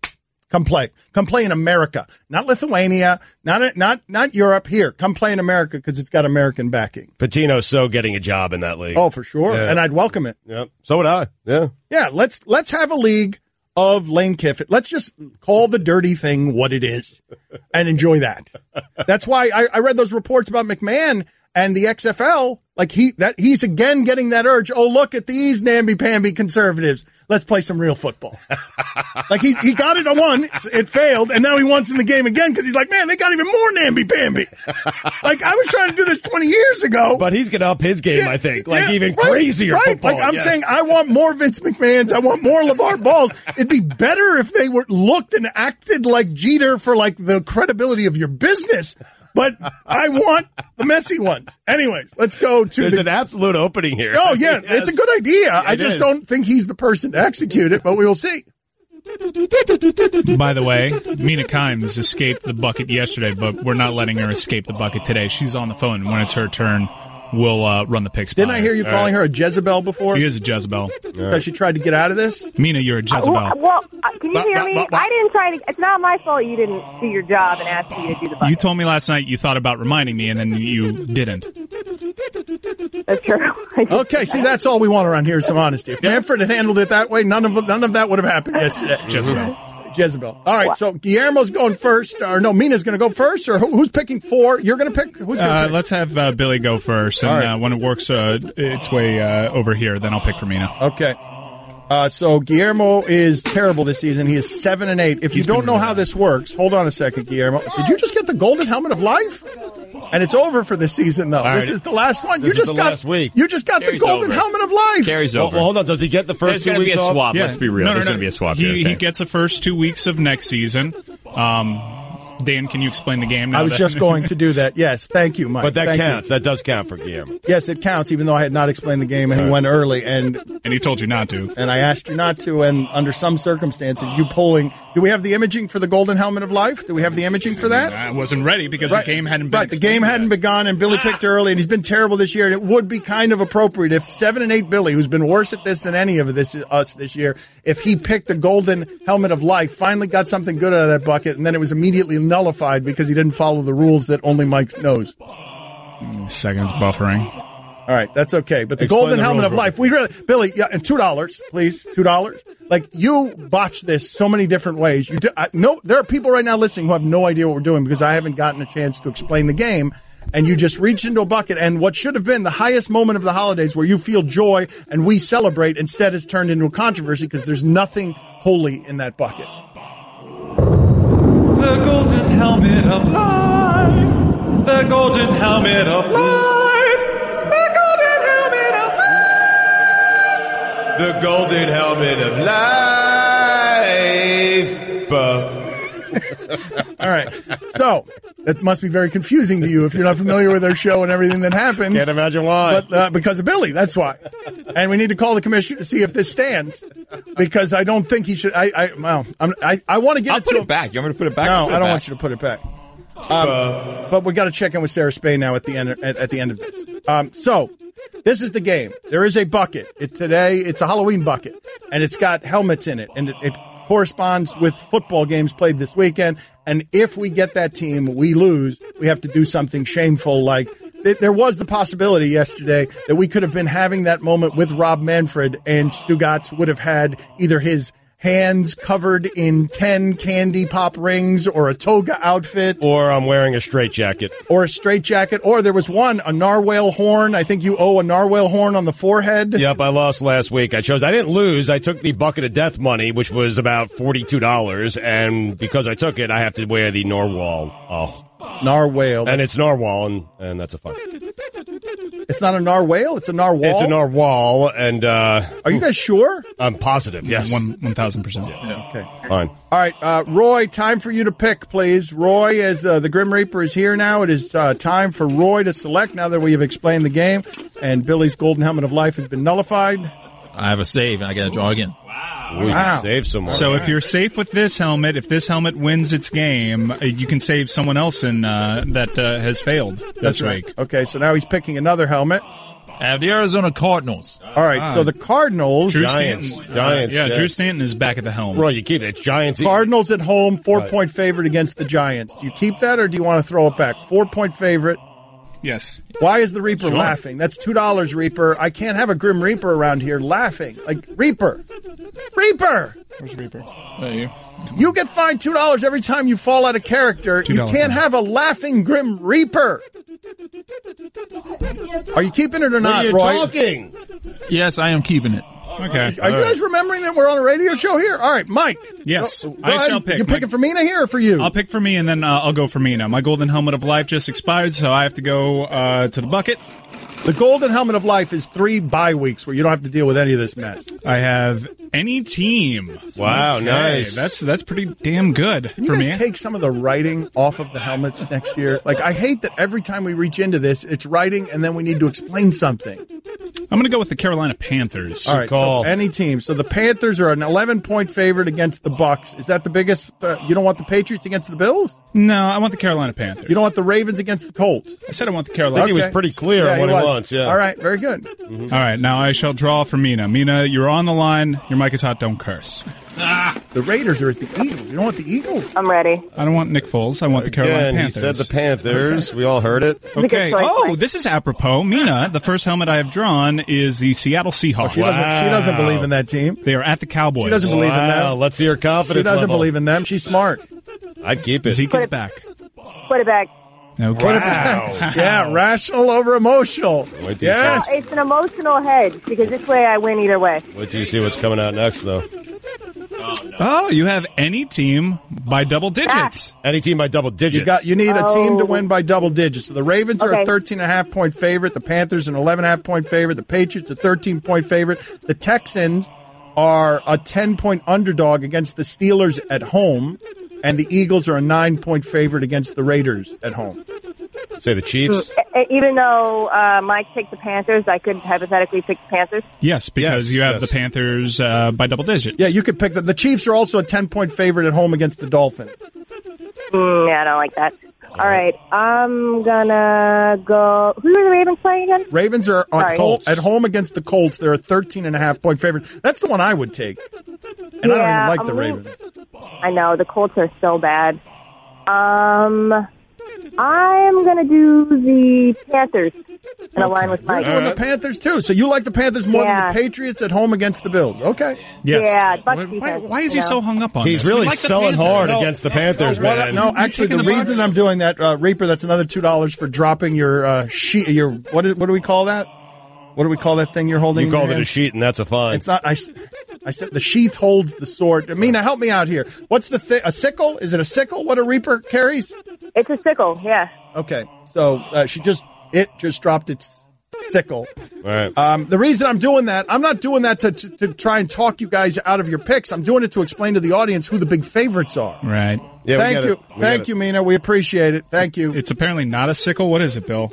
Come play. Come play in America, not Lithuania, not not not Europe. Here, come play in America because it's got American backing. Pitino's so getting a job in that league. Oh, for sure, Yeah. and I'd welcome it. yeah. So would I. Yeah. Yeah, let's let's have a league of Lane Kiffin. Let's just call the dirty thing what it is and enjoy that. That's why I, I read those reports about McMahon and the XFL. Like he that he's again getting that urge. Oh, look at these namby pamby conservatives. Let's play some real football. like he he got it on one, it failed, and now he wants in the game again because he's like, man, they got even more namby pamby. like I was trying to do this twenty years ago. But he's to up his game, Yeah, I think. Like yeah, even right, crazier right. football. Like I'm yes. saying, I want more Vince McMahon's. I want more LeVar Balls. It'd be better if they were looked and acted like Jeter for like the credibility of your business. But I want the messy ones. Anyways, let's go to There's the. an absolute opening here. oh yeah, Yes. it's a good idea. I just is. don't think he's the person to execute it, but we will see. By the way, Mina Kimes escaped the bucket yesterday, but we're not letting her escape the bucket today. She's on the phone. When it's her turn, we'll uh, run the picks. Didn't by I hear you All calling right. her a Jezebel before? She is a Jezebel. Because she tried to get out of this. Mina, you're a Jezebel. Well, well uh, can you hear ba- me? ba- ba- I didn't try to. It's not my fault you didn't do your job and asked me to do the bucket. You told me last night you thought about reminding me, and then you didn't. That's true. Okay, see, that's all we want around here is some honesty. If Manfred had handled it that way, none of none of that would have happened yesterday. Jezebel. Jezebel. All right, so Guillermo's going first, or no, Mina's going to go first, or who, who's picking four? You're going to pick. Who's Uh, pick? let's have uh, Billy go first, and right. uh, when it works uh, its way uh, over here, then I'll pick for Mina. Okay. Uh, so Guillermo is terrible this season. He is seven and eight. If you don't know really how bad. this works, hold on a second, Guillermo. Did you just get the golden helmet of life? And it's over for this season, though. this right. is the last one. This you is just the got last week. You just got the golden over. helmet of life. Carries over. well, hold on. Does he get the first There's two going to be weeks a off? swap. Let's be real. No, no, There's no. going to be a swap He, here. he gets the first two weeks of next season. Um, Dan, can you explain the game? Now I was that- just going to do that. Yes, thank you, Mike. But that Thank you. counts. That does count for Guillermo. Yes, it counts, even though I had not explained the game and he went early and and he told you not to. and I asked you not to. And under some circumstances, you pulling. Do we have the imaging for the golden helmet of life? Do we have the imaging for that? I wasn't ready because the game hadn't been right. The game explained hadn't begun, and Billy picked early, and he's been terrible this year. And it would be kind of appropriate if seven and eight Billy, who's been worse at this than any of this us this year, if he picked the golden helmet of life, finally got something good out of that bucket, and then it was immediately nullified because he didn't follow the rules that only Mike knows. Seconds buffering. All right, that's okay. But the Explain golden the helmet of life, we really, Billy, yeah, and two dollars, please, two dollars. Like you botched this so many different ways. You do, I, no, there are people right now listening who have no idea what we're doing because I haven't gotten a chance to explain the game. And you just reached into a bucket, and what should have been the highest moment of the holidays, where you feel joy and we celebrate, instead has turned into a controversy because there's nothing holy in that bucket. The golden helmet of life. The golden helmet of life. The golden helmet of life. The golden helmet of life. Buh. All right, so it must be very confusing to you if you're not familiar with our show and everything that happened. Can't imagine why. But uh, because of Billy, that's why. And we need to call the commissioner to see if this stands, because I don't think he should. I, I, well, I'm, I, I want to get I'll it put to it him. back. You want me to put it back? No, I'll put it I don't back. want you to put it back. Um, but we got to check in with Sarah Spain now at the end. At, at the end of this, um, so this is the game. There is a bucket. It, today, it's a Halloween bucket, and it's got helmets in it, and it, it corresponds with football games played this weekend. And if we get that team, we lose. We have to do something shameful, like th- there was the possibility yesterday that we could have been having that moment with Rob Manfred, and Stugotz would have had either his hands covered in 10 candy pop rings or a toga outfit Or I'm wearing a straight jacket. or a straight jacket or there was one a narwhal horn i think you owe a narwhal horn on the forehead Yep, I lost last week. I chose. I didn't lose. I took the bucket of death money, which was about forty-two dollars, and because I took it, I have to wear the narwhal. Oh, narwhal and it's narwhal, and, and that's a fun. It's not a narwhal. It's a narwhal. It's a narwhal, and uh, Are you guys sure? I'm positive. Yes, One one thousand percent. Yeah. Okay. fine. All right, uh, Roy. Time for you to pick, please. Roy, as uh, the Grim Reaper is here now, it is uh, time for Roy to select. Now that we have explained the game, and Billy's golden helmet of life has been nullified. I have a save, and I got to draw again. Ooh, Wow. save someone. So if you're safe with this helmet, if this helmet wins its game, uh, you can save someone else in uh, that uh, has failed this That's right. week. Okay, so now he's picking another helmet. I have the Arizona Cardinals. All right, so the Cardinals. Drew Giants. Stanton, Giants, yeah, yeah. Drew Stanton is back at the helm. Roy, you keep it. It's Giants. Cardinals at home, four Right. point favorite against the Giants. Do you keep that or do you want to throw it back? Four point favorite. Yes. Why is the Reaper laughing? That's two dollars, Reaper. I can't have a Grim Reaper around here laughing. Like Reaper, Reaper. Where's Reaper? There you. You get fined two dollars every time you fall out of character. You $2. can't have a laughing Grim Reaper. Are you keeping it or not, are Roy? talking? Yes, I am keeping it. Okay. Are you guys remembering that we're on a radio show here? All right, Mike. Yes, Go- go I ahead. shall pick. You My- picking for Mina here or for you? I'll pick for me, and then uh, I'll go for me now. My golden helmet of life just expired, so I have to go uh, to the bucket. The golden helmet of life is three bye weeks where you don't have to deal with any of this mess. I have any team. Wow, Okay, nice. That's that's pretty damn good Can you for guys me. take some of the writing off of the helmets next year? Like, I hate that every time we reach into this, it's writing and then we need to explain something. I'm going to go with the Carolina Panthers. All right, call. so any team. So the Panthers are an 11 point favorite against the Bucs. Is that the biggest? Uh, you don't want the Patriots against the Bills? No, I want the Carolina Panthers. You don't want the Ravens against the Colts? I said I want the I Carolina. think he was pretty clear Yeah, on what he he, wants. Yeah. All right, very good. All right, now I shall draw for Mina. Mina, you're on the line. Your mic is hot. Don't curse. The Raiders are at the Eagles. You don't want the Eagles? I'm ready. I don't want Nick Foles. I want the Carolina Again, he said the Panthers. We all heard it. Okay. choice, Oh, this is apropos. Mina, the first helmet I have drawn is the Seattle Seahawks. She doesn't. She doesn't believe in that team. They are at the Cowboys. She doesn't believe in Wow, them. let's see her confidence She doesn't level. believe in them. She's smart. I'd keep it. Zeke is back. Put it back. Okay. Wow. Yeah, rational over emotional. Wait till you Yes. see- It's an emotional hedge because this way I win either way. Wait till you see what's coming out next, though. Oh, oh, you have any team by double digits. Any team by double digits. You got. You need a team to Oh. win by double digits. So the Ravens are a Okay. 13 and a half point favorite. The Panthers an 11 and a half point favorite. The Patriots a 13 point favorite. The Texans are a 10 point underdog against the Steelers at home, and the Eagles are a nine point favorite against the Raiders at home. Say the Chiefs. E- Even though uh, Mike picked the Panthers, I could hypothetically pick the Panthers. Yes, because Yes, you have yes. the Panthers uh, by double digits. Yeah, you could pick the, the Chiefs are also a 10 point favorite at home against the Dolphins. Mm, yeah, I don't like that. All right, I'm gonna go. Who are the Ravens playing again? Ravens are at, Sorry. home, at home against the Colts. They're a 13 and a half point favorite. That's the one I would take. And I don't even like I'm the lean- Ravens. I know the Colts are so bad. Um, I'm gonna do the Panthers and align with You're Mike. doing the Panthers too. So you like the Panthers more Yeah. than the Patriots at home against the Bills. Okay. Yes. Yeah, Bucs Why, why is he so hung up on He's this? We really like the selling Panthers. hard No. against the Panthers, What- man. no, actually, the, the reason I'm doing that, uh, Reaper, that's another two dollars for dropping your uh, sheet. Your what? Is, what do we call that? What do we call that thing you're holding? You in your called it a sheet, and that's a fine. It's not. I, s- I said the sheath holds the sword. Mina, help me out here. What's the thing? A sickle? Is it a sickle? What a Reaper carries? It's a sickle, yeah. Okay, so uh, she just it just dropped its sickle. All right. Um, the reason I'm doing that, I'm not doing that to, to, to try and talk you guys out of your picks. I'm doing it to explain to the audience who the big favorites are. Right. yeah, we Thank get you. it. We Thank you, it. Mina. We appreciate it. Thank you. It's apparently not a sickle. What is it, Bill?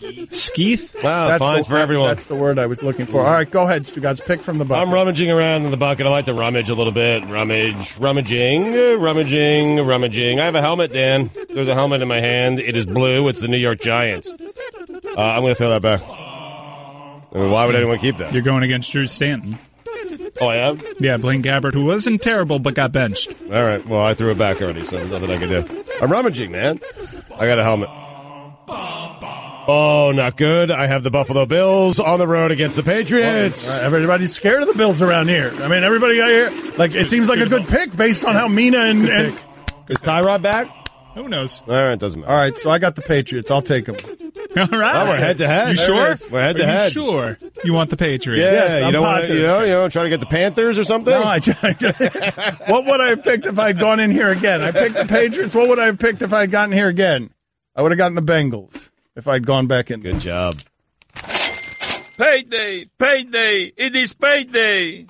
Skeeth? Wow, That's fines the, for everyone. That's the word I was looking for. All right, go ahead, Stu. Guys, pick from the bucket. I'm rummaging around in the bucket. I like to rummage a little bit. Rummage, rummaging, rummaging, rummaging. I have a helmet, Dan. There's a helmet in my hand. It is blue. It's the New York Giants. Uh, I'm going to throw that back. I mean, why would anyone keep that? You're going against Drew Stanton. Oh, I am? Yeah, Blaine Gabbert, who wasn't terrible but got benched. All right. Well, I threw it back already, so there's nothing I can do. I'm rummaging, man. I got a helmet. Oh, not good. I have the Buffalo Bills on the road against the Patriots. All right, everybody's scared of the Bills around here. I mean, everybody out here, like, it seems like a good pick based on how Mina and. and Is Tyrod back? Who knows? All right, doesn't matter. all right, so I got the Patriots. I'll take them. All right. Oh, we're head to head. You There sure? We're head to Are you head. sure you want the Patriots? Yeah, Yes, you I'm don't want to, you know, you know, try to get the Panthers or something. No, I, what would I have picked if I'd gone in here again? I picked the Patriots. What would I have picked if I'd gotten here again? I would have gotten the Bengals if I'd gone back in. Good job. Payday, payday, it is payday.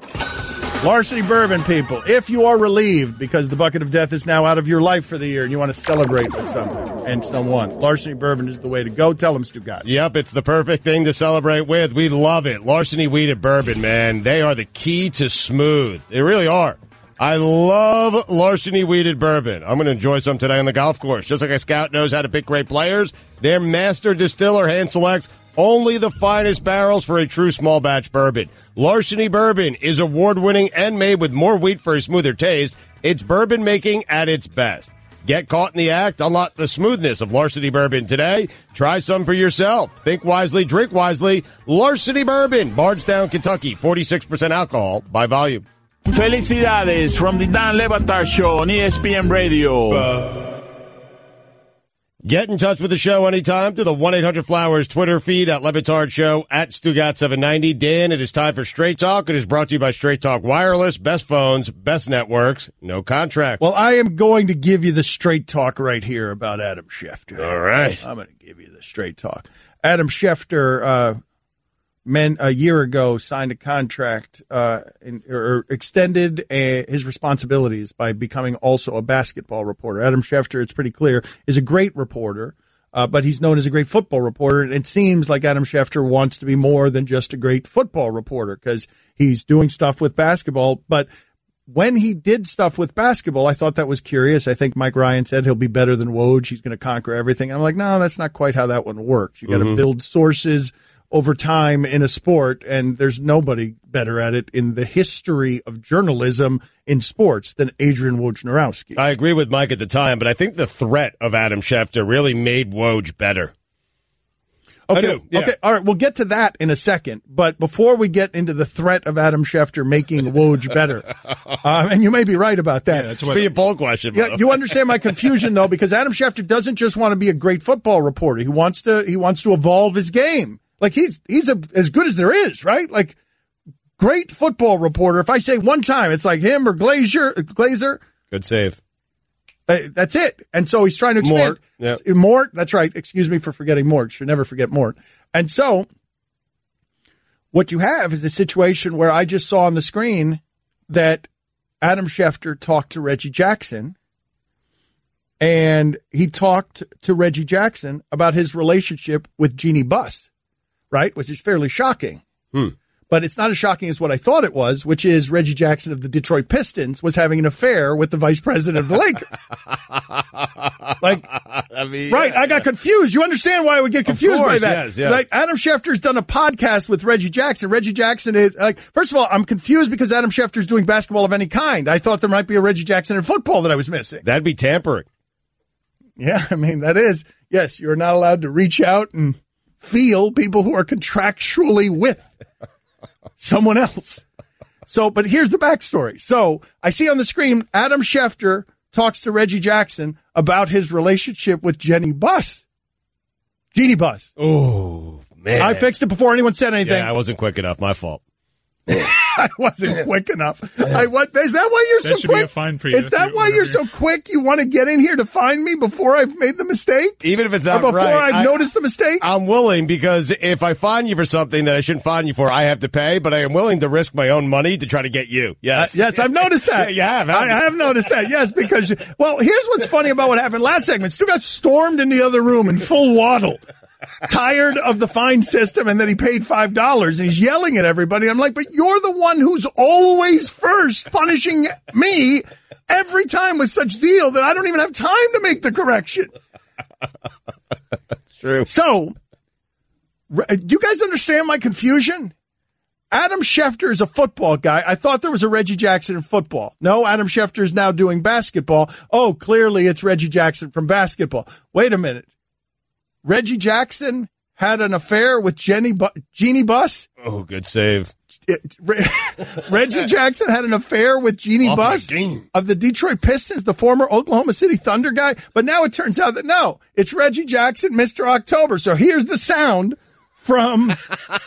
Larceny Bourbon, people, if you are relieved because the bucket of death is now out of your life for the year and you want to celebrate with something and someone, Larceny Bourbon is the way to go. Tell them, Stugotz. Yep, it's the perfect thing to celebrate with. We love it. Larceny Wheated Bourbon, man. They are the key to smooth. They really are. I love Larceny Wheated Bourbon. I'm going to enjoy some today on the golf course. Just like a scout knows how to pick great players, their master distiller hand selects only the finest barrels for a true small batch bourbon. Larceny Bourbon is award winning and made with more wheat for a smoother taste. It's bourbon making at its best. Get caught in the act, unlock the smoothness of Larceny Bourbon today. Try some for yourself. Think wisely, drink wisely. Larceny Bourbon, Bardstown, Kentucky, 46% alcohol by volume. Felicidades from the Dan Le Batard Show on ESPN Radio. Get in touch with the show anytime to the 1-800-Flowers Twitter feed at Le Batard Show at Stugotz790. Dan, it is time for Straight Talk. It is brought to you by Straight Talk Wireless. Best phones, best networks, no contract. Well, I am going to give you the straight talk right here about Adam Schefter. All right. I'm going to give you the straight talk. Adam Schefter, uh, men a year ago signed a contract uh, in, or extended uh his responsibilities by becoming also a basketball reporter. Adam Schefter, it's pretty clear, is a great reporter, uh, but he's known as a great football reporter. And it seems like Adam Schefter wants to be more than just a great football reporter because he's doing stuff with basketball. But when he did stuff with basketball, I thought that was curious. I think Mike Ryan said he'll be better than Woj. He's going to conquer everything. I'm like, no, that's not quite how that one works. You got to Mhm. build sources over time in a sport, and there's nobody better at it in the history of journalism in sports than Adrian Wojnarowski. I agree with Mike at the time, but I think the threat of Adam Schefter really made Woj better. I Okay, do, yeah. okay, all right. We'll get to that in a second, but before we get into the threat of Adam Schefter making Woj better, um, and you may be right about that. It's be a poll question. Yeah, you understand my confusion though, because Adam Schefter doesn't just want to be a great football reporter. He wants to he wants to evolve his game. Like he's he's a, as good as there is, right? Like great football reporter. If I say one time, it's like him or Glazer. Glazer. Good save. Uh, that's it. And so he's trying to expand. Mort, Mort, that's right. Excuse me for forgetting Mort. Should never forget Mort. And so what you have is a situation where I just saw on the screen that Adam Schefter talked to Reggie Jackson and he talked to Reggie Jackson about his relationship with Jeannie Buss, right? Which is fairly shocking. Hmm. But it's not as shocking as what I thought it was, which is Reggie Jackson of the Detroit Pistons was having an affair with the vice president of the Lakers. like, I mean, right? I got confused. You understand why I would get confused by that? yes, yes. Like Adam Schefter's done a podcast with Reggie Jackson. Reggie Jackson is like, first of all, I'm confused because Adam Schefter's doing basketball of any kind. I thought there might be a Reggie Jackson in football that I was missing. That'd be tampering. Yeah, I mean that is yes. You're not allowed to reach out and feel people who are contractually with someone else. So, but here's the backstory. So I see on the screen Adam Schefter talks to Reggie Jackson about his relationship with Jenny Buss. Jeannie Buss. Oh man, I fixed it before anyone said anything. Yeah, I wasn't quick enough. My fault. I wasn't quick enough. I what is that why you're That so should be quick? a fine for you Is that you- why you're so quick? You want to get in here to find me before I've made the mistake? Even if it's Or not before right, I've I- noticed the mistake? I'm willing because if I find you for something that I shouldn't find you for, I have to pay. But I am willing to risk my own money to try to get you. Yes, Uh, yes, I've noticed that. Yeah, you have, I, haven't I have noticed that. Yes, because well, here's what's funny about what happened last segment. Stugotz stormed in the other room in full waddle, tired of the fine system, and then he paid five dollars, and he's yelling at everybody. I'm like, but you're the one who's always first, punishing me every time with such zeal that I don't even have time to make the correction. True. So, do uh, you guys understand my confusion? Adam Schefter is a football guy. I thought there was a Reggie Jackson in football. No, Adam Schefter is now doing basketball. Oh, clearly it's Reggie Jackson from basketball. Wait a minute. Reggie Jackson had an affair with Jenny Bu- Jeannie Buss? Oh, good save. Reggie Jackson had an affair with Jeannie Off Buss of the Detroit Pistons, the former Oklahoma City Thunder guy. But now it turns out that no, it's Reggie Jackson, Mr. October. So here's the sound from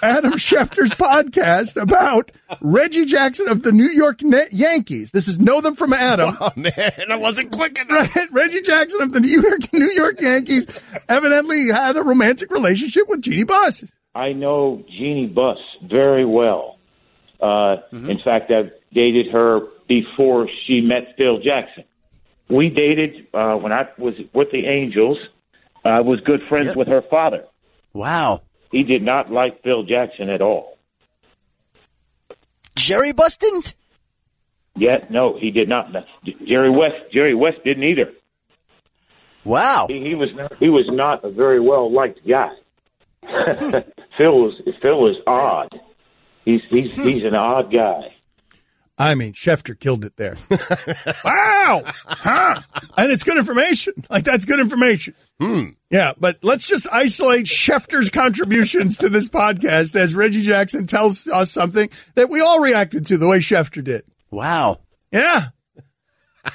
Adam Schefter's podcast about Reggie Jackson of the New York Net Yankees. This is Know Them from Adam. Oh man, I wasn't quick enough. Reggie Jackson of the New York New York Yankees evidently had a romantic relationship with Jeannie Buss. I know Jeannie Buss very well. Uh, In fact, I've dated her before she met Phil Jackson. We dated uh, when I was with the Angels. I was good friends with her father. Wow. He did not like Phil Jackson at all. Jerry Buss didn't? Yeah, no, he did not. Jerry West, Jerry West didn't either. Wow. He, he was he was not a very well liked guy. Hmm. Phil was Phil is odd. He's he's hmm. he's an odd guy. I mean, Schefter killed it there. wow, huh? And it's good information. Like that's good information. Hmm. Yeah, but let's just isolate Schefter's contributions to this podcast as Reggie Jackson tells us something that we all reacted to the way Schefter did. Wow. Yeah.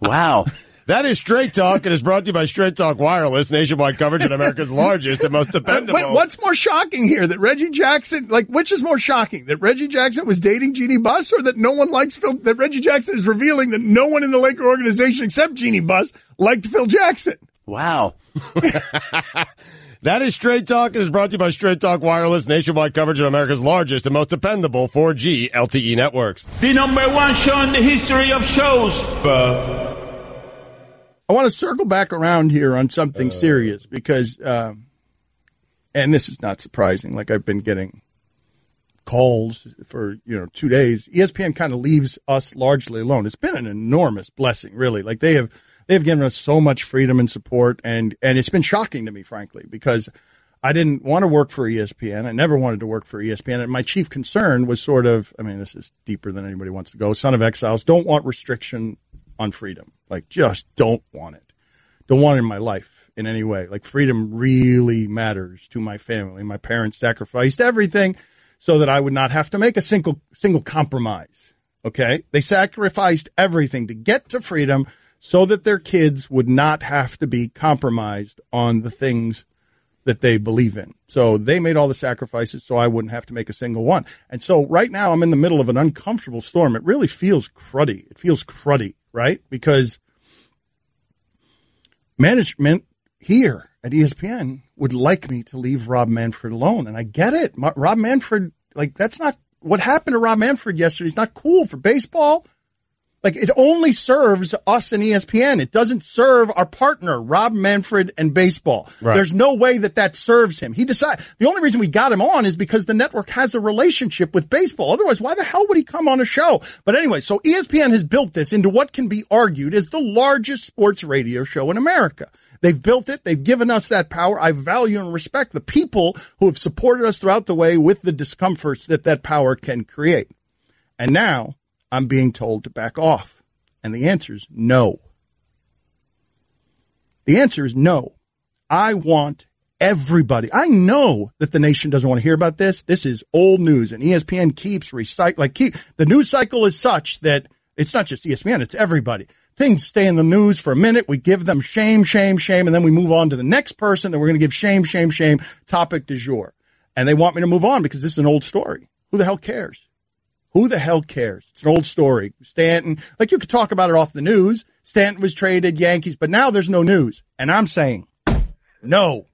Wow. That is Straight Talk. and is brought to you by Straight Talk Wireless, nationwide coverage and America's largest and most dependable. Wait, what's more shocking here? That Reggie Jackson, like, which is more shocking? That Reggie Jackson was dating Jeannie Buss or that no one likes Phil, that Reggie Jackson is revealing that no one in the Laker organization except Jeannie Buss liked Phil Jackson? Wow. That is Straight Talk. and is brought to you by Straight Talk Wireless, nationwide coverage of America's largest and most dependable 4G LTE networks. The number one show in the history of shows. I want to circle back around here on something serious because, um, and this is not surprising. Like I've been getting calls for you know two days. ESPN kind of leaves us largely alone. It's been an enormous blessing, really. Like they have they have given us so much freedom and support, and and it's been shocking to me, frankly, because I didn't want to work for ESPN. I never wanted to work for ESPN, and my chief concern was sort of, I mean, this is deeper than anybody wants to go. Son of exiles don't want restriction on freedom. Like just don't want it. Don't want it in my life in any way. Like freedom really matters to my family. My parents sacrificed everything so that I would not have to make a single single compromise. Okay? They sacrificed everything to get to freedom so that their kids would not have to be compromised on the things that they believe in. So they made all the sacrifices so I wouldn't have to make a single one. And so right now I'm in the middle of an uncomfortable storm. It really feels cruddy. It feels cruddy, right? Because management here at ESPN would like me to leave Rob Manfred alone. And I get it. Ma- Rob Manfred, like that's not what happened to Rob Manfred yesterday He's not cool for baseball. Like it only serves us and ESPN. It doesn't serve our partner, Rob Manfred and baseball. Right. There's no way that that serves him. He decided the only reason we got him on is because the network has a relationship with baseball. Otherwise, why the hell would he come on a show? But anyway, so ESPN has built this into what can be argued is the largest sports radio show in America. They've built it. They've given us that power. I value and respect the people who have supported us throughout the way with the discomforts that that power can create. And now I'm being told to back off. And the answer is no. The answer is no. I want everybody. I know that the nation doesn't want to hear about this. This is old news and ESPN keeps recycling, like keep, the news cycle is such that it's not just ESPN, it's everybody. Things stay in the news for a minute. We give them shame, shame, shame, and then we move on to the next person. Then we're going to give shame, shame, shame, topic du jour. And they want me to move on because this is an old story. Who the hell cares? Who the hell cares? It's an old story. Stanton, like you could talk about it off the news. Stanton was traded, Yankees, but now there's no news. And I'm saying, no.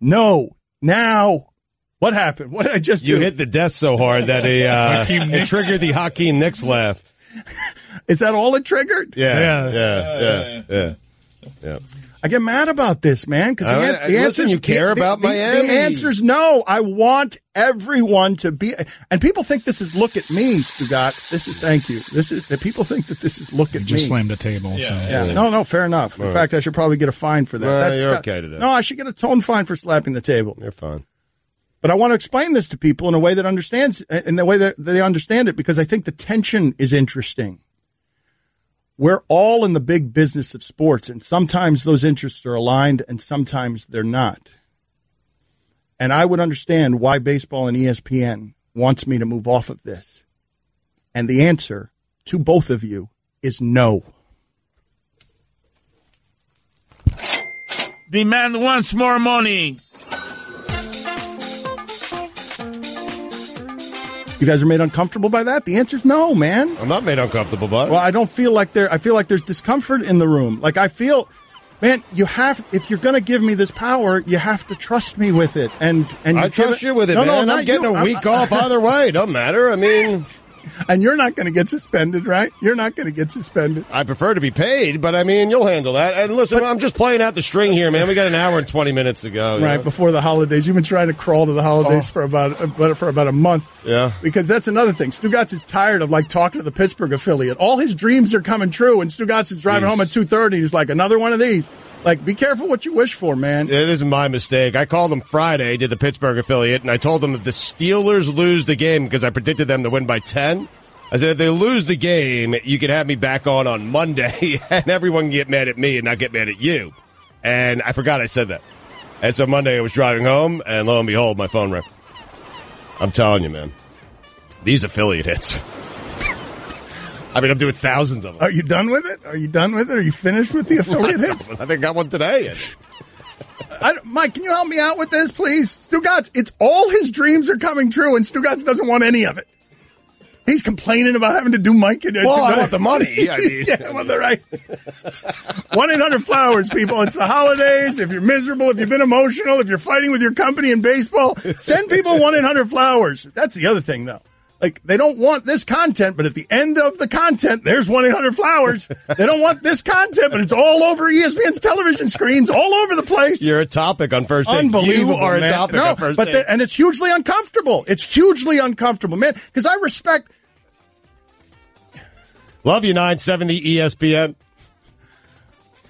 No. Now. What happened? What did I just You do? hit the desk so hard that a, uh, it Nicks. triggered the Hakeem Nicks laugh. Is that all it triggered? Yeah, yeah, yeah, yeah. yeah. I get mad about this, man. Because I- the, I- an- the listen, answer's you care the- about the, Miami. The answer's no. I want everyone to be. And people think this is look at me, Stugotz. This is thank you. This is that people think that this is look at me Just me. slammed a table. so. Yeah. No, no, fair enough. In All right. fact, I should probably get a fine for that. Well, That's you're got- okay today. No, I should get a tone fine for slapping the table. You're fine. But I want to explain this to people in a way that understands, in the way that they understand it, because I think the tension is interesting. We're all in the big business of sports, and sometimes those interests are aligned, and sometimes they're not. And I would understand why baseball and ESPN wants me to move off of this. And the answer to both of you is no. Demand wants more money. You guys are made uncomfortable by that? The answer is no, man. I'm not made uncomfortable by it. Well, I don't feel like there. I feel like there's discomfort in the room. Like I feel, man, you have if you're going to give me this power, you have to trust me with it. And and I trust you with it, no, man. No, I'm getting you. a week off either way. Don't matter. I mean, and you're not going to get suspended, right? You're not going to get suspended. I prefer to be paid, but I mean, you'll handle that. And listen, I'm just playing out the string here, man. We got an hour and 20 minutes to go. Right know? before the holidays, you've been trying to crawl to the holidays Oh. for about for about a month. Yeah. because that's another thing. Stugotz is tired of like talking to the Pittsburgh affiliate. All his dreams are coming true, and Stugotz is driving Jeez. home at two thirty. He's like, another one of these. Like, be careful what you wish for, man. It is my mistake. I called them Friday, did the Pittsburgh affiliate, and I told them if the Steelers lose the game because I predicted them to win by 10, I said if they lose the game, you can have me back on on Monday, and everyone can get mad at me and not get mad at you. And I forgot I said that. And so Monday I was driving home, and lo and behold, my phone rang. I'm telling you, man, these affiliate hits. I mean, I'm doing thousands of them. Are you done with it? Are you done with it? Are you finished with the affiliate hits? I think I got one today. I, Mike, can you help me out with this, please? Stugotz, it's all his dreams are coming true, and Stugotz doesn't want any of it. He's complaining about having to do Mike. And, uh, Well, I want the money. I mean- yeah, well, the right. One eight hundred flowers, people. It's the holidays. If you're miserable, if you've been emotional, if you're fighting with your company in baseball, send people one eight hundred flowers. That's the other thing, though. Like they don't want this content, but at the end of the content, there's one eight hundred flowers. They don't want this content, but it's all over ESPN's television screens, all over the place. You're a topic on first. Unbelievable. You are a man. topic No, on first but and it's hugely uncomfortable. It's hugely uncomfortable, man. Because I respect. Love you, 970 ESPN.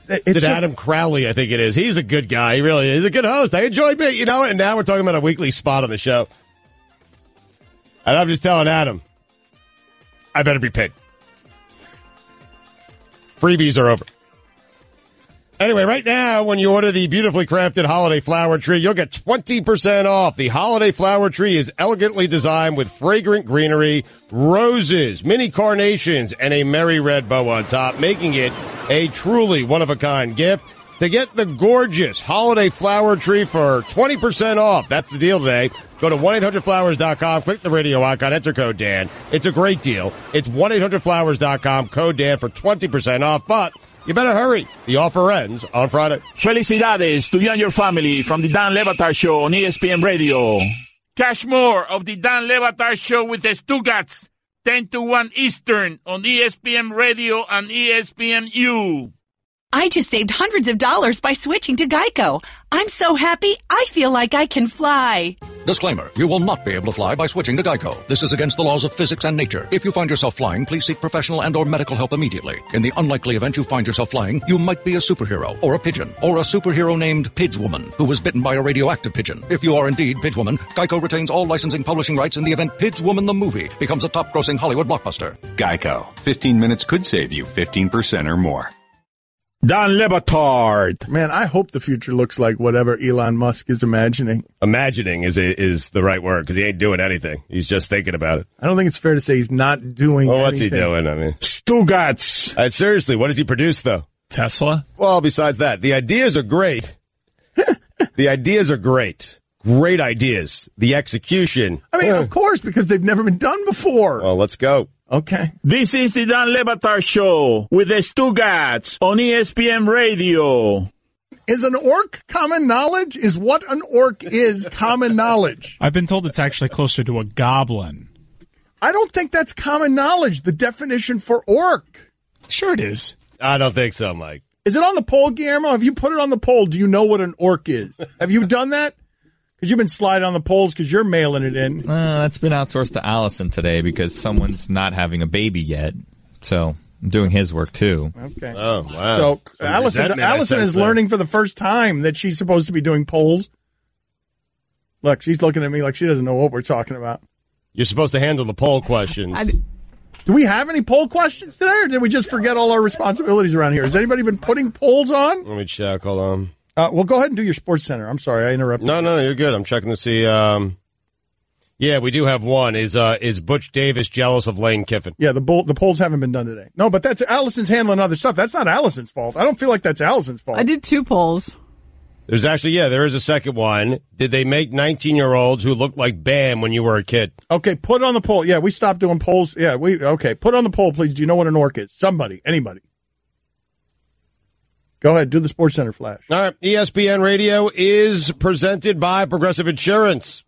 It's Did just- Adam Crowley, I think it is. He's a good guy. He really is. He's a good host. I enjoy being, you know, and now we're talking about a weekly spot on the show. And I'm just telling Adam, I better be paid. Freebies are over. Anyway, right now, when you order the beautifully crafted holiday flower tree, you'll get 20% off. The holiday flower tree is elegantly designed with fragrant greenery, roses, mini carnations, and a merry red bow on top, making it a truly one-of-a-kind gift. To get the gorgeous holiday flower tree for 20% off, that's the deal today. Go to 1-800-Flowers.com, click the radio icon, enter code Dan. It's a great deal. It's 1-800-Flowers.com, code Dan for 20% off, but you better hurry. The offer ends on Friday. Felicidades to you and your family from the Dan Le Batard Show on ESPN Radio. Cash more of the Dan Le Batard Show with the Stugotz, 10 to 1 Eastern on ESPN Radio and ESPNU. I just saved hundreds of dollars by switching to Geico. I'm so happy, I feel like I can fly. Disclaimer You will not be able to fly by switching to Geico. This is against the laws of physics and nature. If you find yourself flying, please seek professional and or medical help immediately. In the unlikely event you find yourself flying, you might be a superhero, or a pigeon, or a superhero named Pidgewoman, who was bitten by a radioactive pigeon. If you are indeed Pidgewoman, Geico retains all licensing publishing rights in the event Pidgewoman the movie becomes a top grossing Hollywood blockbuster. Geico. 15 minutes could save you 15% or more. Dan Le Batard. Man, I hope the future looks like whatever Elon Musk is imagining. Imagining is is the right word because he ain't doing anything. He's just thinking about it. I don't think it's fair to say he's not doing. Well, what's he doing? I mean, Stugotz. Uh, seriously, what does he produce though? Tesla. Well, besides that, the ideas are great. the ideas are great. Great ideas. The execution. I mean, of course, because they've never been done before. Well, let's go. Okay. This is the Dan Le Batard Show with the Stugotz on ESPN Radio. Is an orc common knowledge? Is what an orc is common knowledge? I've been told it's actually closer to a goblin. I don't think that's common knowledge. The definition for orc. Sure, it is. I don't think so, Mike. Is it on the poll, Guillermo? Have you put it on the poll? Do you know what an orc is? Have you done that? Because you've been sliding on the polls because you're mailing it in. Uh, that's been outsourced to Allison today because someone's not having a baby yet. So I'm doing his work too. Okay. Oh wow. So Some Allison, Allison is there. learning for the first time that she's supposed to be doing polls. Look, she's looking at me like she doesn't know what we're talking about. You're supposed to handle the poll questions. Do we have any poll questions today, or did we just forget all our responsibilities around here? Has anybody been putting polls on? Let me check. Hold on. Uh, well, go ahead and do your sports center. I'm sorry, I interrupted. No, no, you're good. I'm checking to see. Um, yeah, we do have one. Is uh, is Butch Davis jealous of Lane Kiffin? Yeah, the bull, the polls haven't been done today. No, but that's Allison's handling other stuff. That's not Allison's fault. I don't feel like that's Allison's fault. I did two polls. There's actually yeah, there is a second one. Did they make 19 year olds who looked like Bam when you were a kid? Okay, put it on the poll. Yeah, we stopped doing polls. Yeah, we okay. Put it on the poll, please. Do you know what an orc is? Somebody, anybody. Go ahead, do the Sports Center flash. All right. ESPN Radio is presented by Progressive Insurance.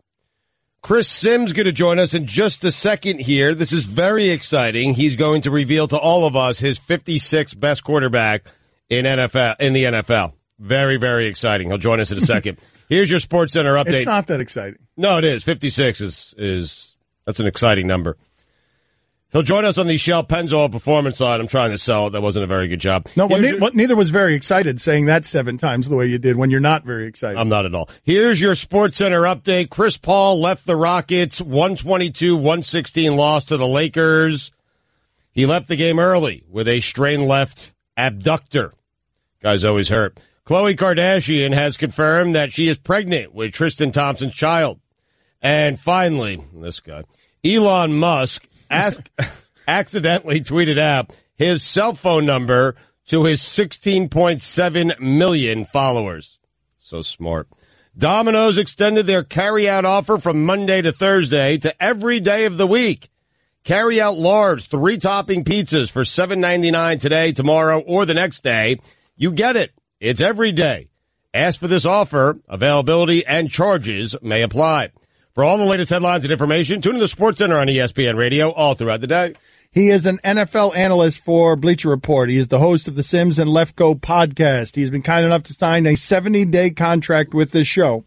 Chris Sims going to join us in just a second here. This is very exciting. He's going to reveal to all of us his 56th best quarterback in NFL in the NFL. Very very exciting. He'll join us in a second. Here's your Sports Center update. It's not that exciting. No, it is. 56 is is that's an exciting number. He'll join us on the Shell Pennzoil performance side. I'm trying to sell it. That wasn't a very good job. No, well, ne- your- well, neither was very excited saying that seven times the way you did when you're not very excited. I'm not at all. Here's your Sports Center update. Chris Paul left the Rockets 122 116 loss to the Lakers. He left the game early with a strained left abductor. Guy's always hurt. Khloe Kardashian has confirmed that she is pregnant with Tristan Thompson's child. And finally, this guy, Elon Musk, ask, accidentally tweeted out his cell phone number to his 16.7 million followers. So smart. Domino's extended their carry-out offer from Monday to Thursday to every day of the week. Carry out large three topping pizzas for $7.99 today, tomorrow, or the next day. You get it. It's every day. Ask for this offer. Availability and charges may apply. For all the latest headlines and information, tune in to the Sports Center on ESPN Radio all throughout the day. He is an NFL analyst for Bleacher Report. He is the host of the Sims and Lefkoe podcast. He's been kind enough to sign a 70 day contract with this show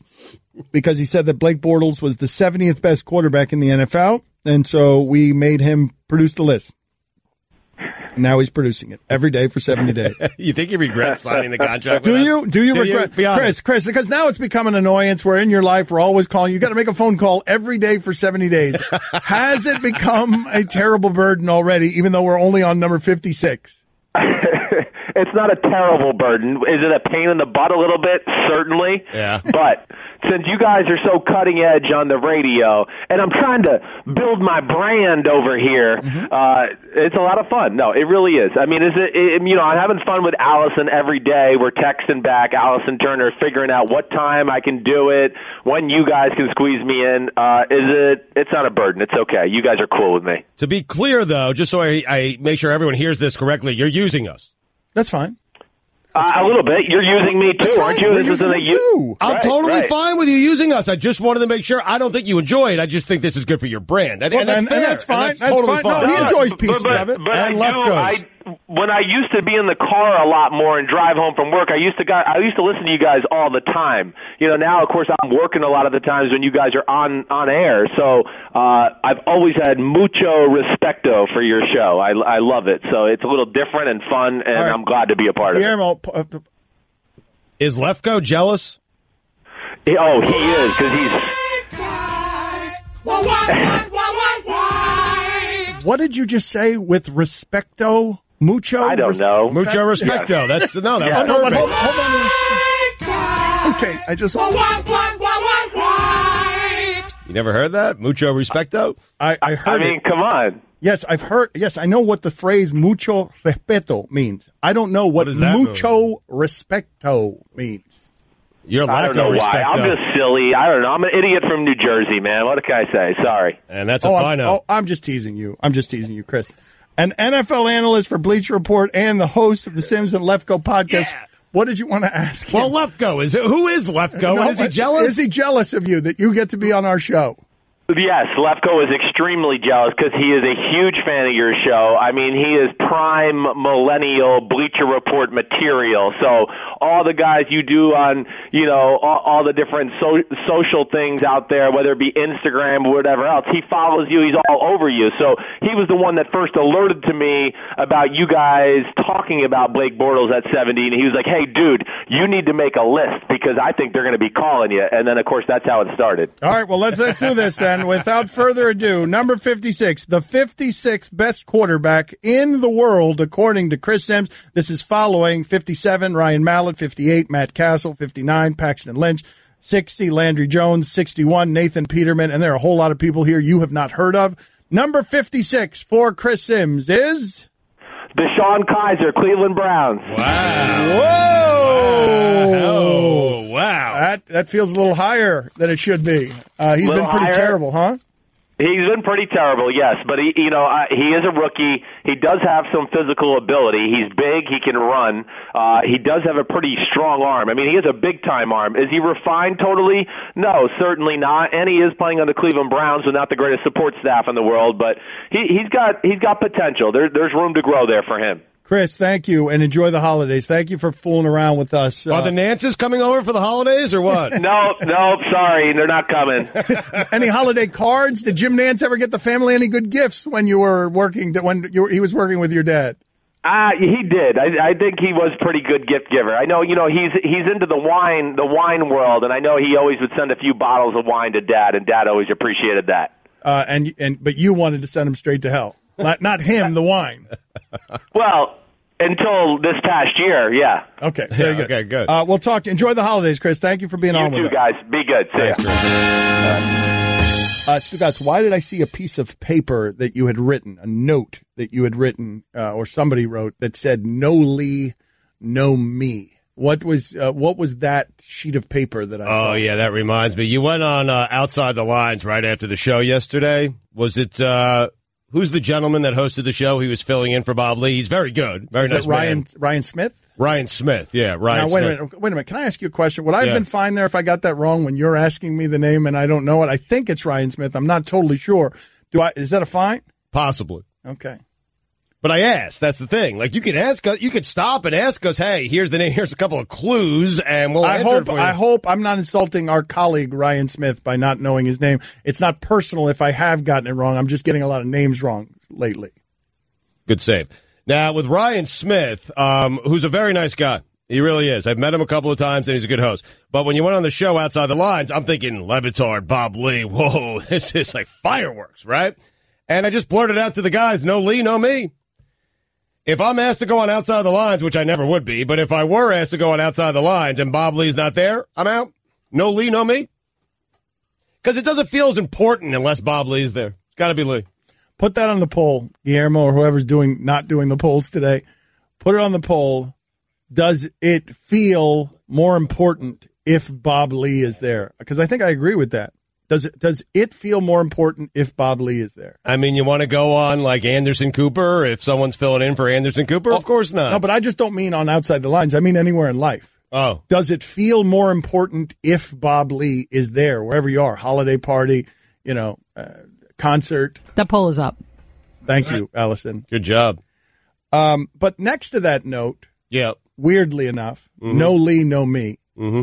because he said that Blake Bortles was the 70th best quarterback in the NFL. And so we made him produce the list. Now he's producing it every day for 70 days. you think he regrets signing the contract? Do with us? you? Do you regret, Be. Chris? Chris, because now it's become an annoyance. Where in your life we're always calling. You got to make a phone call every day for seventy days. Has it become a terrible burden already? Even though we're only on number fifty-six. it's not a terrible burden. Is it a pain in the butt a little bit? Certainly. Yeah. But since you guys are so cutting edge on the radio, and I'm trying to build my brand over here, uh, it's a lot of fun. No, it really is. I mean, is it, it? You know, I'm having fun with Allison every day. We're texting back, Allison Turner, figuring out what time I can do it, when you guys can squeeze me in. Uh, is it? It's not a burden. It's okay. You guys are cool with me. To be clear, though, just so I, I make sure everyone hears this correctly, you're using us. That's fine. Uh, a little bit. You're using me too, aren't you? this isn't a you. I'm Right, totally right. fine with you using us. I just wanted to make sure. I don't think you enjoy it. I just think this is good for your brand. And, Well, and that's and- fair. and that's fine. That's totally fine. No, he enjoys pieces but, of it. But And I left do. Goes. I when I used to be in the car a lot more and drive home from work, I used to got, I used to listen to you guys all the time. You know, now of course I'm working a lot of the times when you guys are on on air. So uh, I've always had mucho respecto for your show. I I love it. So it's a little different and fun, and All right. I'm glad to be a part of it. Guillermo, p- uh, Is Lefkoe jealous? Oh, he is because he's. what did you just say with respecto? Mucho. I don't res- know. Mucho respecto. That's no, that Oh, was no, perfect. hold, hold on. Okay, I just. You never heard that? Mucho respecto. I, I heard I heard mean, it. come on. Yes, I've heard. Yes, I know what the phrase mucho respeto means. I don't know what, does that mucho respecto means. You're I don't know Lacko why. I'm just silly. I don't know. I'm an idiot from New Jersey, man. What can I say? Sorry. And that's a Oh, fine I'm, oh, I'm just teasing you. I'm just teasing you, Chris. An NFL analyst for Bleacher Report and the host of the Sims and Lefkoe podcast. What did you want to ask? Well, him? Lefkoe is it? Who is Lefkoe? No, is he jealous? Is he jealous of you that you get to be on our show? Yes, Lefkoe is extremely jealous because he is a huge fan of your show. I mean, he is prime millennial Bleacher Report material. So all the guys you do on, you know, all, all the different so, social things out there, whether it be Instagram or whatever else, he follows you. He's all over you. So he was the one that first alerted to me about you guys talking about Blake Bortles at 70, and he was like, "Hey, dude, you need to make a list because I think they're going to be calling you." And then, of course, that's how it started. All right, well, let's, let's do this then. And without further ado, number 56, the 56th best quarterback in the world, according to Chris Sims. This is following 57, Ryan Mallett, 58, Matt Cassel, 59, Paxton Lynch, 60, Landry Jones, 61, Nathan Peterman, and there are a whole lot of people here you have not heard of. Number 56 for Chris Sims is. DeShone Kizer, Cleveland Browns. Wow. Whoa! Oh, wow. That, that feels a little higher than it should be. Uh, he's Little been pretty higher? terrible, huh? He's been pretty terrible, yes, but he, you know, uh, he is a rookie. He does have some physical ability. He's big. He can run. Uh, he does have a pretty strong arm. I mean, he has a big time arm. Is he refined totally? No, certainly not. And he is playing on the Cleveland Browns, with not the greatest support staff in the world, but he, he's got he's got potential. There, there's room to grow there for him. Chris, thank you and enjoy the holidays. Thank you for fooling around with us. Are the Nantzes coming over for the holidays or what? no, no, sorry, they're not coming. any holiday cards? Did Jim Nantz ever get the family any good gifts when you were working? When you were, he was working with your dad? Ah, uh, he did. I, I think he was pretty good gift giver. I know, you know, he's he's into the wine, the wine world, and I know he always would send a few bottles of wine to Dad, and Dad always appreciated that. Uh, and and but you wanted to send him straight to hell, not not him, the wine. Well, until this past year, yeah. Okay, very Yeah, good. okay, good. Uh, we'll talk. Enjoy the holidays, Chris. Thank you for being You on with too, us. guys. Be good. See ya. Uh, Stugotz, why did I see a piece of paper that you had written, a note that you had written, uh, or somebody wrote that said "No Lee, no me"? What was uh, what was that sheet of paper that I? saw? Oh yeah, that reminds me. You went on uh, outside the lines right after the show yesterday. Was it uh, who's the gentleman that hosted the show? He was filling in for Bob Ley. He's very good, very Is nice Ryan man. Ryan Smith? Ryan Smith, yeah, Ryan. now wait Smith. a minute. Wait a minute. Can I ask you a question? Would I have Yeah. been fine there if I got that wrong when you're asking me the name and I don't know it? I think it's Ryan Smith. I'm not totally sure. Do I? Is that a fine? Possibly. Okay. But I asked. That's the thing. Like you can ask us, you could stop and ask us. Hey, here's the name. Here's a couple of clues, and we'll I answer hope for you. I hope I'm not insulting our colleague Ryan Smith by not knowing his name. It's not personal if I have gotten it wrong. I'm just getting a lot of names wrong lately. Good save. Now with Ryan Smith, um, who's a very nice guy. He really is. I've met him a couple of times and he's a good host. But when you went on the show outside the lines, I'm thinking Le Batard, Bob Ley. Whoa, this is like fireworks, right? And I just blurted out to the guys, no Lee, no me. If I'm asked to go on outside the lines, which I never would be, but if I were asked to go on outside the lines and Bob Ley's not there, I'm out. No Lee, no me. Because it doesn't feel as important unless Bob Ley's there. It's got to be Lee. Put that on the poll, Guillermo or whoever's doing not doing the polls today. Put it on the poll. Does it feel more important if Bob Ley is there? Because I think I agree with that. Does it does it feel more important if Bob Ley is there? I mean, you want to go on like Anderson Cooper if someone's filling in for Anderson Cooper? of course not. No, but I just don't mean on outside the lines. I mean anywhere in life. Oh. Does it feel more important if Bob Ley is there, wherever you are, holiday party, you know, uh, concert? That poll is up. Thank you, Allison. Good job. Um, but next to that note, yeah, weirdly enough, Mhm. no Lee, no me. Mm-hmm.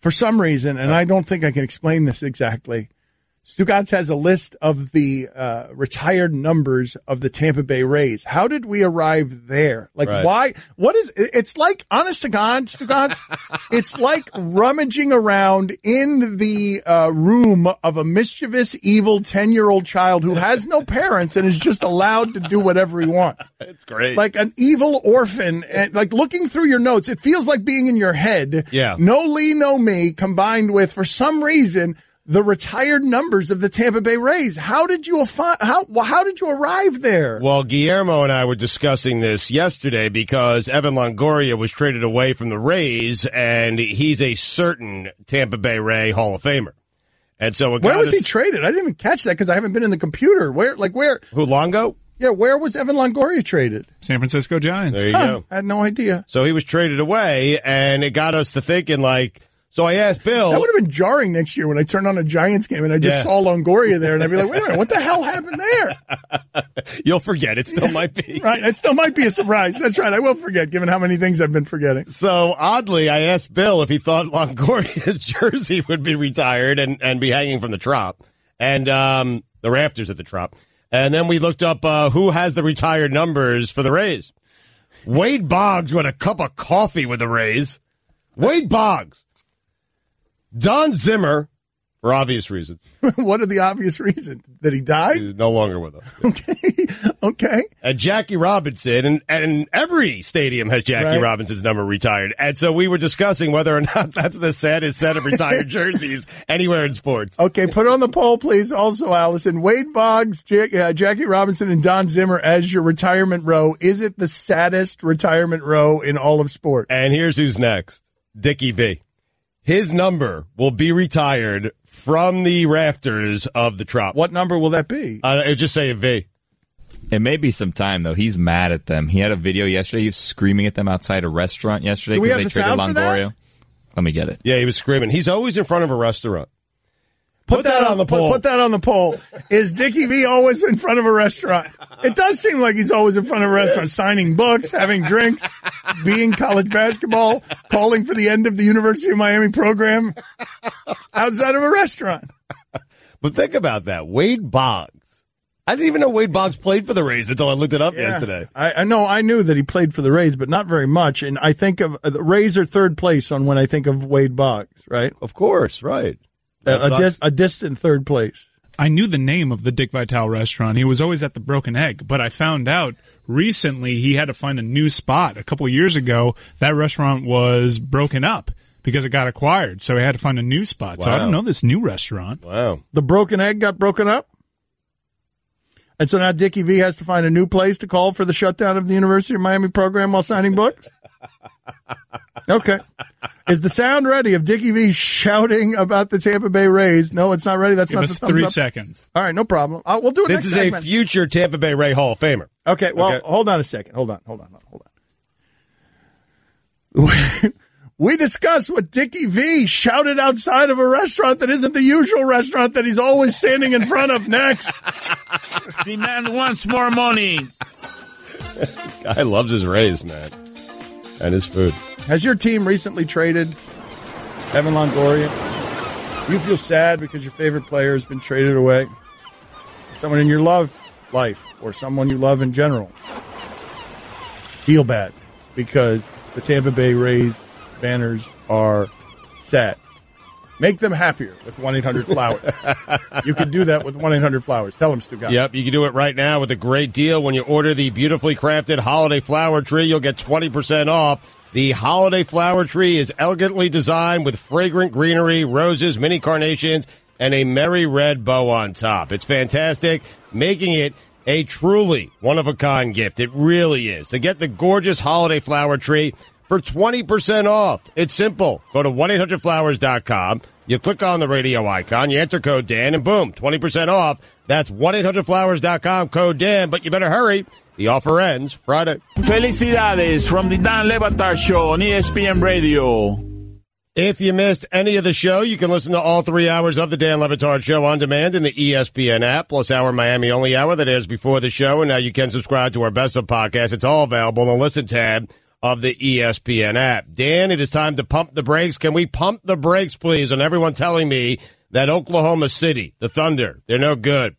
For some reason, and I don't think I can explain this exactly, Stugotz has a list of the uh, retired numbers of the Tampa Bay Rays. How did we arrive there? Like, Right. why? What is? It's like, honest to God, Stugotz, it's like rummaging around in the uh, room of a mischievous, evil ten-year-old child who has no parents and is just allowed to do whatever he wants. It's great. Like an evil orphan, and like looking through your notes, it feels like being in your head. Yeah. No Lee, no me, combined with, for some reason, the retired numbers of the Tampa Bay Rays. How did you fi- how how did you arrive there? Well, Guillermo and I were discussing this yesterday because Evan Longoria was traded away from the Rays, and he's a certain Tampa Bay Ray Hall of Famer. And so it Where got was he traded? I didn't even catch that because I haven't been in the computer. Where, like, where? Who Longo? Yeah, where was Evan Longoria traded? San Francisco Giants. There you Huh, go. I had no idea. So he was traded away, and it got us to thinking, like, so I asked Bill. That would have been jarring next year when I turned on a Giants game and I just Yeah. saw Longoria there, and I'd be like, "Wait a minute, what the hell happened there?" You'll forget. It still might be. Right? It still might be a surprise. That's right. I will forget, given how many things I've been forgetting. So oddly, I asked Bill if he thought Longoria's jersey would be retired and, and be hanging from the trop and um, the rafters at the trop. And then we looked up uh, who has the retired numbers for the Rays. Wade Boggs with a cup of coffee with the Rays. Wade Boggs. Don Zimmer, for obvious reasons, what are the obvious reasons that he died? is no longer with us. Okay. And Jackie Robinson, and, and every stadium has Jackie Right. Robinson's number retired. And so we were discussing whether or not that's the saddest set of retired jerseys anywhere in sports. Okay, put it on the poll, please. Also, Allison, Wade Boggs, Jack, uh, Jackie Robinson, and Don Zimmer as your retirement row. Is it the saddest retirement row in all of sport? And here's who's next Dickie V. His number will be retired from the rafters of the Trop. What number will that be? Uh, it just say a V. It may be some time though. He's mad at them. He had a video yesterday. He was screaming at them outside a restaurant yesterday Do because they the traded sound for that? Longoria. Let me get it. Yeah, he was screaming. He's always in front of a restaurant. Put, that, on the poll. Put, that on the poll. Is Dickie V always in front of a restaurant? It does seem like he's always in front of a restaurant, signing books, having drinks, being college basketball, calling for the end of the University of Miami program outside of a restaurant. But think about that. Wade Boggs. I didn't even know Wade Boggs played for the Rays until I looked it up Yeah. yesterday. I, I know. I knew that he played for the Rays, but not very much. And I think of uh, the Rays are third place on when I think of Wade Boggs, right? Of course, right. A, a, dis- a distant third place. I knew the name of the Dick Vitale restaurant. He was always at the Broken Egg, but I found out recently he had to find a new spot. A couple years ago, that restaurant was broken up because it got acquired, so he had to find a new spot. So I Wow. don't know this new restaurant. Wow. The Broken Egg got broken up. And so now Dickie V has to find a new place to call for the shutdown of the University of Miami program while signing books. Okay. Is the sound ready of Dickie V shouting about the Tampa Bay Rays? No, it's not ready. That's Give not us the three up. seconds. All right, no problem. Uh, we'll do it This next is segment. a future Tampa Bay Ray Hall of Famer. Okay, well, Okay. hold on a second. Hold on, hold on, hold on. we discussed what Dickie V shouted outside of a restaurant that isn't the usual restaurant that he's always standing in front of next. The man wants more money. Guy loves his Rays, man. And his food. Has your team recently traded Evan Longoria? You feel sad because your favorite player has been traded away? Someone in your love life or someone you love in general feel bad because the Tampa Bay Rays banners are sad. Make them happier with 1 800 Flowers. you can do that with 1 800 Flowers. Tell them, Stu Guy. Yep, you can do it right now with a great deal. When you order the beautifully crafted holiday flower tree, you'll get 20% off. The holiday flower tree is elegantly designed with fragrant greenery, roses, mini carnations, and a merry red bow on top. It's fantastic, making it a truly one of a kind gift. It really is. To get the gorgeous holiday flower tree for 20% off, it's simple. Go to 1-800-Flowers.com. You click on the radio icon, you enter code Dan, and boom, 20% off. That's 1-800-Flowers.com, code Dan, but you better hurry. The offer ends Friday. Felicidades from the Dan Le Batard Show on ESPN Radio. If you missed any of the show, you can listen to all three hours of the Dan Le Batard Show on demand in the ESPN app, plus our Miami only hour that airs before the show. And now you can subscribe to our best of podcast. It's all available in the listen tab of the ESPN app. Dan, it is time to pump the brakes. Can we pump the brakes, please, on everyone telling me that Oklahoma City, the Thunder, they're no good.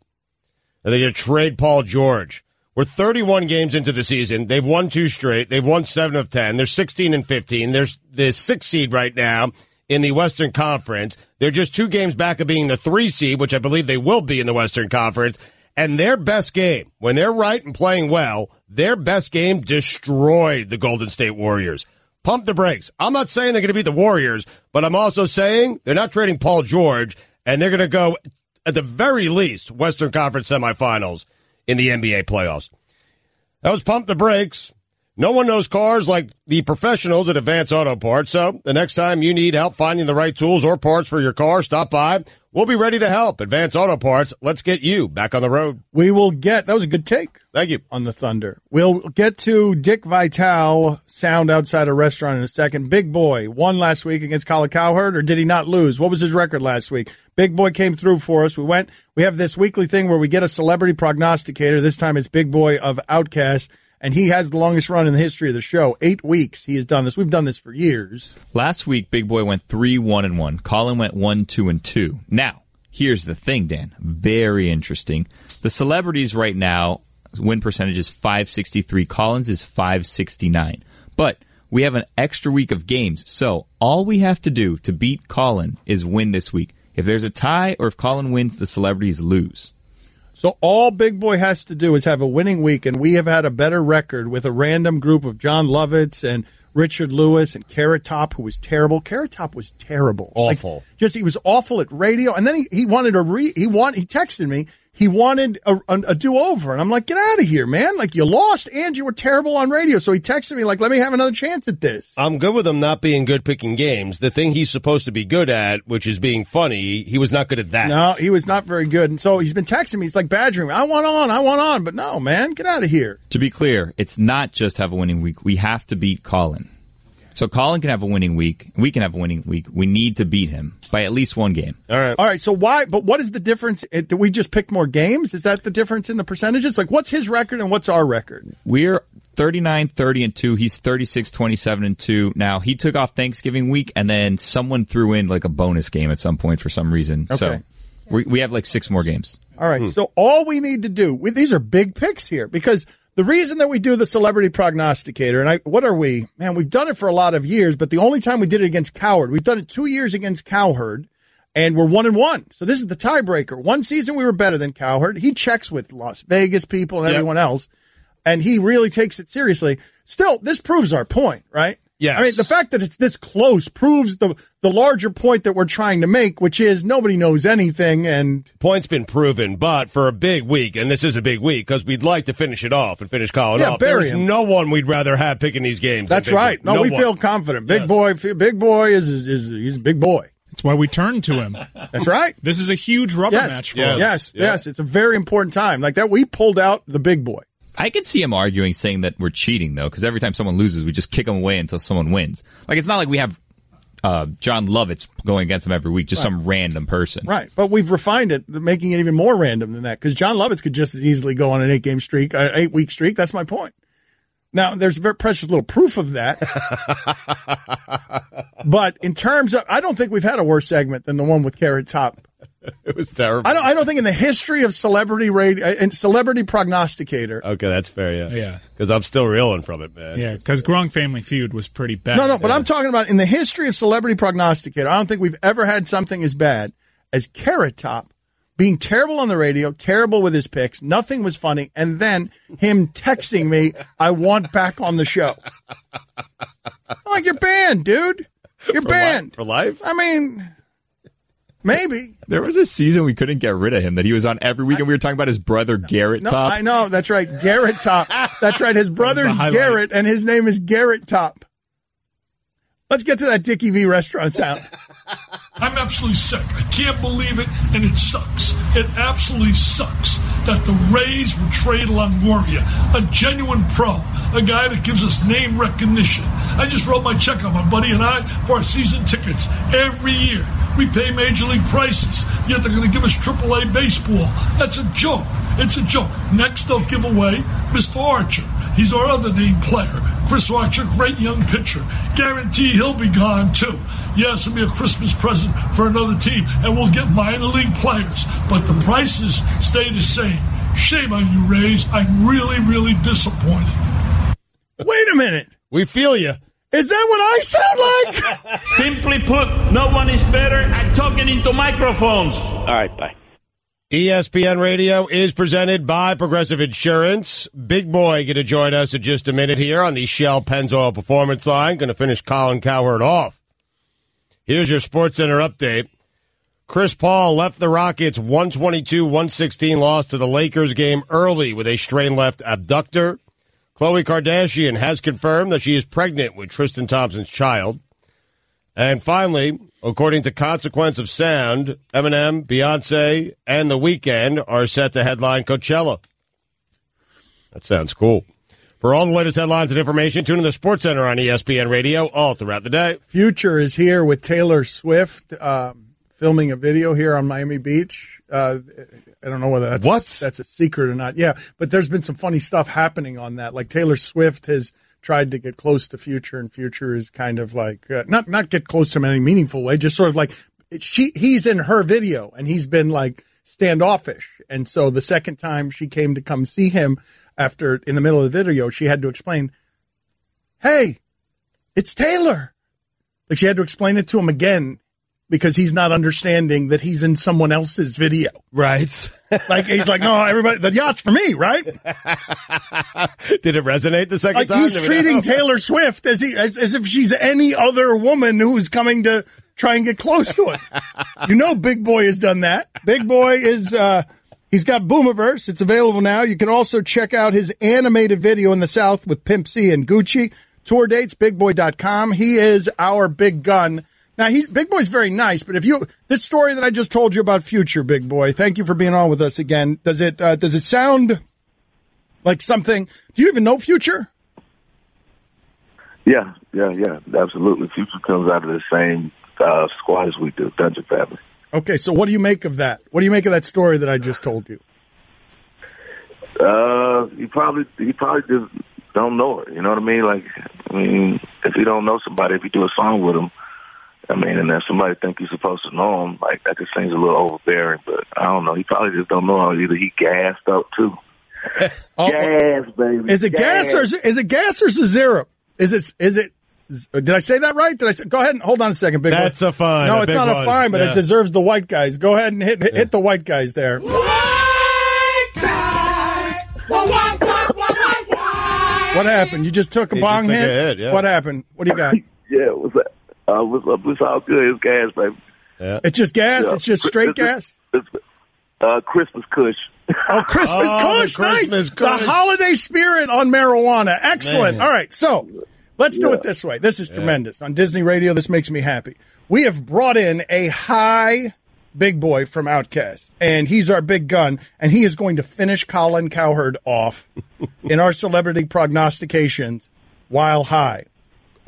They're going to trade Paul George. We're 31 games into the season. They've won two straight. They've won seven of 10. They're 16 and 15. They're the sixth seed right now in the Western Conference. They're just two games back of being the three seed, which I believe they will be in the Western Conference. And their best game, when they're right and playing well, their best game destroyed the Golden State Warriors. Pump the brakes. I'm not saying they're going to beat the Warriors, but I'm also saying they're not trading Paul George, and they're going to go, at the very least, Western Conference semifinals in the NBA playoffs. That was pump the brakes. No one knows cars like the professionals at Advance Auto Parts. So the next time you need help finding the right tools or parts for your car, stop by. We'll be ready to help. Advance Auto Parts. Let's get you back on the road. We will get, that was a good take. Thank you. On the Thunder. We'll get to Dick Vitale sound outside a restaurant in a second. Big Boi won last week against Colin Cowherd, or did he not lose? What was his record last week? Big Boi came through for us. We went, we have this weekly thing where we get a celebrity prognosticator. This time it's Big Boi of Outkast, and he has the longest run in the history of the show. Eight weeks he has done this. We've done this for years. Last week, Big Boi went three one and one. Colin went one two and two. Now, here's the thing, Dan. Very interesting. The celebrities right now win percentage is five sixty three. Collins is five sixty nine. But we have an extra week of games, so all we have to do to beat Colin is win this week. If there's a tie or if Colin wins, the celebrities lose. So all Big Boi has to do is have a winning week, and we have had a better record with a random group of John Lovitz and Richard Lewis and Carrot Top, who was terrible. Carrot Top was terrible, Like, Awful. just he was awful at radio, and then he, he wanted to re he want he texted me. He wanted a, a, a do over. And I'm like, get out of here, man. Like you lost and you were terrible on radio. So he texted me like, let me have another chance at this. I'm good with him not being good picking games. The thing he's supposed to be good at, which is being funny, he was not good at that. No, he was not very good. And so he's been texting me. He's like badgering me. I want on. I want on. But no, man, get out of here. To be clear, it's not just have a winning week. We have to beat Colin. So Colin can have a winning week. We can have a winning week. We need to beat him by at least one game. All right. All right. So why, but what is the difference? Did we just pick more games? Is that the difference in the percentages? Like what's his record and what's our record? We're 39, 30, and 2. He's 36, 27, and 2. Now, he took off Thanksgiving week, and then someone threw in like a bonus game at some point for some reason. So we, we have like six more games. All right. Hmm. So all we need to do, we, these are big picks here because the reason that we do the celebrity prognosticator, and I, what are we? Man, we've done it for a lot of years, but the only time we did it against Cowherd, we've done it two years against Cowherd, and we're one and one. So this is the tiebreaker. One season we were better than Cowherd. He checks with Las Vegas people and Yep. everyone else, and he really takes it seriously. Still, this proves our point, right? Yes. I mean, the fact that it's this close proves the the larger point that we're trying to make, which is nobody knows anything, and Point's been proven, but for a big week, and this is a big week because we'd like to finish it off and finish Colin Yeah, off. bury There's him. no one we'd rather have picking these games. That's right. Boy. No, we one. feel confident. Big boy, big boy is, is is he's a big boy. That's why we turned to him. That's right. This is a huge rubber Yes, match for yes, us. yes, yes. It's a very important time. Like that, we pulled out the big boy. I could see him arguing saying that we're cheating though, because every time someone loses, we just kick them away until someone wins. Like it's not like we have uh, John Lovitz going against him every week, just some random person. Right, but we've refined it, making it even more random than that. Because John Lovitz could just as easily go on an eight game streak, uh, eight week streak. That's my point. Now, there's very precious little proof of that. but in terms of, I don't think we've had a worse segment than the one with Carrot Top. It was terrible. I don't. I don't think in the history of celebrity radio uh, and celebrity prognosticator. Okay, that's fair. Yeah, Yeah. Because I'm still reeling from it, man. Yeah, because Gronk Family Feud was pretty bad. No, no, but I'm talking about in the history of celebrity prognosticator. I don't think we've ever had something as bad as Carrot Top being terrible on the radio, terrible with his picks. Nothing was funny, and then him texting me, "I want back on the show." I'm like, "You're banned, dude. You're banned for life." I mean, maybe. There was a season we couldn't get rid of him that he was on every week, and we were talking about his brother Garrett No, Top. I know. That's right. Garrett Top. That's right. His brother's. Garrett, and his name is Garrett Top. Let's get to that Dickie V restaurant sound. I'm absolutely sick. I can't believe it, and it sucks. It absolutely sucks that the Rays would trade Longoria, a genuine pro, a guy that gives us name recognition. I just wrote my check on my buddy and I for our season tickets every year. We pay major league prices, yet they're going to give us AAA baseball. That's a joke. It's a joke. Next, they'll give away Mr. Archer. He's our other named player. Chris Archer, great young pitcher. Guarantee he'll be gone too. Yes, it'll be a Christmas present for another team, and we'll get minor league players. But the prices stay the same. Shame on you, Rays. I'm really, really disappointed. Wait a minute. We feel you. Is that what I sound like? Simply put, no one is better at talking into microphones. All right, bye. ESPN Radio is presented by Progressive Insurance. Big Boi going to join us in just a minute here on the Shell Pennzoil Performance Line. Going to finish Colin Cowherd off. Here's your Sports Center update. Chris Paul left the Rockets 122-116 loss to the Lakers game early with a strain left abductor. Khloe Kardashian has confirmed that she is pregnant with Tristan Thompson's child. And finally, according to Consequence of Sound, Eminem, Beyonce, and The Weeknd are set to headline Coachella. That sounds cool. For all the latest headlines and information, tune in the Sports Center on ESPN Radio all throughout the day. Future is here with Taylor Swift um, filming a video here on Miami Beach. Uh, I don't know whether that's What? that's a secret or not. Yeah, but there's been some funny stuff happening on that. Like Taylor Swift has tried to get close to Future, and Future is kind of like uh, not not get close to him in any meaningful way, just sort of like it, she he's in her video, and he's been like standoffish. And so the second time she came to come see him after in the middle of the video, she had to explain, "Hey, it's Taylor." Like she had to explain it to him again because he's not understanding that he's in someone else's video. Right. Like he's like, no, everybody, the yacht's for me, right? Did it resonate the second Like time? he's treating? Taylor Swift as he as, as if she's any other woman who's coming to try and get close to it. you know, Big Boi has done that. Big Boi is uh He's got Boomiverse. It's available now. You can also check out his animated video in the South with Pimp C and Gucci. Tour dates, bigboi.com. He is our big gun. Now, he, Big Boi's very nice, but if you, this story that I just told you about Future, Big Boi, thank you for being on with us again. Does it, uh, does it sound like something, do you even know Future? Yeah, yeah, yeah, absolutely. Future comes out of the same uh, squad as we do, Dungeon Family. Okay, so what do you make of that? What do you make of that story that I just told you? Uh, you probably you probably just don't know it. You know what I mean? Like, I mean, if you don't know somebody, if you do a song with them, I mean, and then somebody think you're supposed to know him, like that just seems a little overbearing. But I don't know. He probably just don't know. Either he gassed up too. Oh, oh. gas, baby. Is it gas, or is it, is it gas or is it zero? Is it is it? Did I say that right? Did I say? Go ahead and hold on a second, big. That's one. a fine, No, a it's big not a fine, but Yeah. it deserves the white guys. Go ahead and hit hit, hit the white guys there. What happened? You just took a He bong took hit. a hit, yeah. What happened? What do you got? yeah, what's that? Uh, what's up? It's all good. It's gas, baby. Yeah. It's just gas. Yeah. It's just straight It's- gas. It's, uh, Christmas Kush. Oh, Christmas Oh, the Kush, nice. Christmas The holiday spirit on marijuana. Excellent. Man. All right, so let's do it this way. This is tremendous. On Disney Radio, this makes me happy. We have brought in a high big boy from Outkast, and he's our big gun, and he is going to finish Colin Cowherd off in our celebrity prognostications while high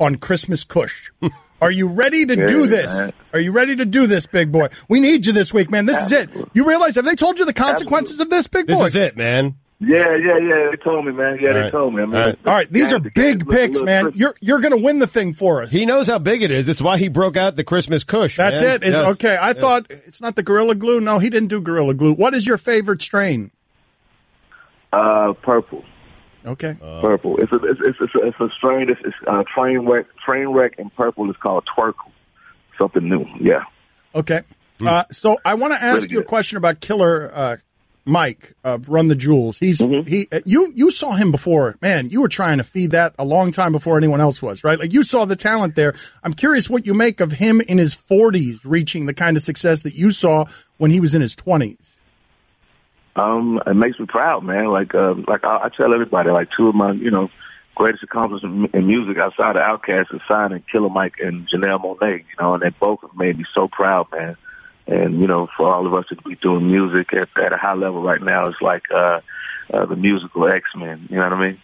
on Christmas Kush. Are you ready to do this? man. Are you ready to do this, big boy? We need you this week, man. This is it. You realize, have they told you the consequences of this, big boy? This is it, man. Yeah, yeah, yeah. They told me, man. Yeah, All they right. told me. I mean, All right. All right, these are the big games picks, little man. Christmas. You're you're going to win the thing for us. He knows how big it is. That's why he broke out the Christmas Kush. That's man. it. Is Yes. okay. I Yeah. thought it's not the Gorilla Glue. No, he didn't do Gorilla Glue. What is your favorite strain? Uh, purple. Okay. purple. It's a it's it's, it's a, it's a strain. It's, it's uh, train wreck. Train wreck and purple is called twerkle. Something new. Yeah. Okay. Uh, so I want to ask Pretty you a question about Killer uh, Mike of Run the Jewels. He's Mm-hmm. he. Uh, you you saw him before, man. You were trying to feed that a long time before anyone else was, right? Like you saw the talent there. I'm curious what you make of him in his 40s reaching the kind of success that you saw when he was in his 20s. Um, it makes me proud, man. Like, uh, like I, I tell everybody, like two of my, you know, greatest accomplishments in music outside of Outkast is signing Killer Mike and Janelle Monáe. You know, and they both have made me so proud, man. And you know, for all of us to be doing music at, at a high level right now, it's like uh, uh, the musical X Men. You know what I mean?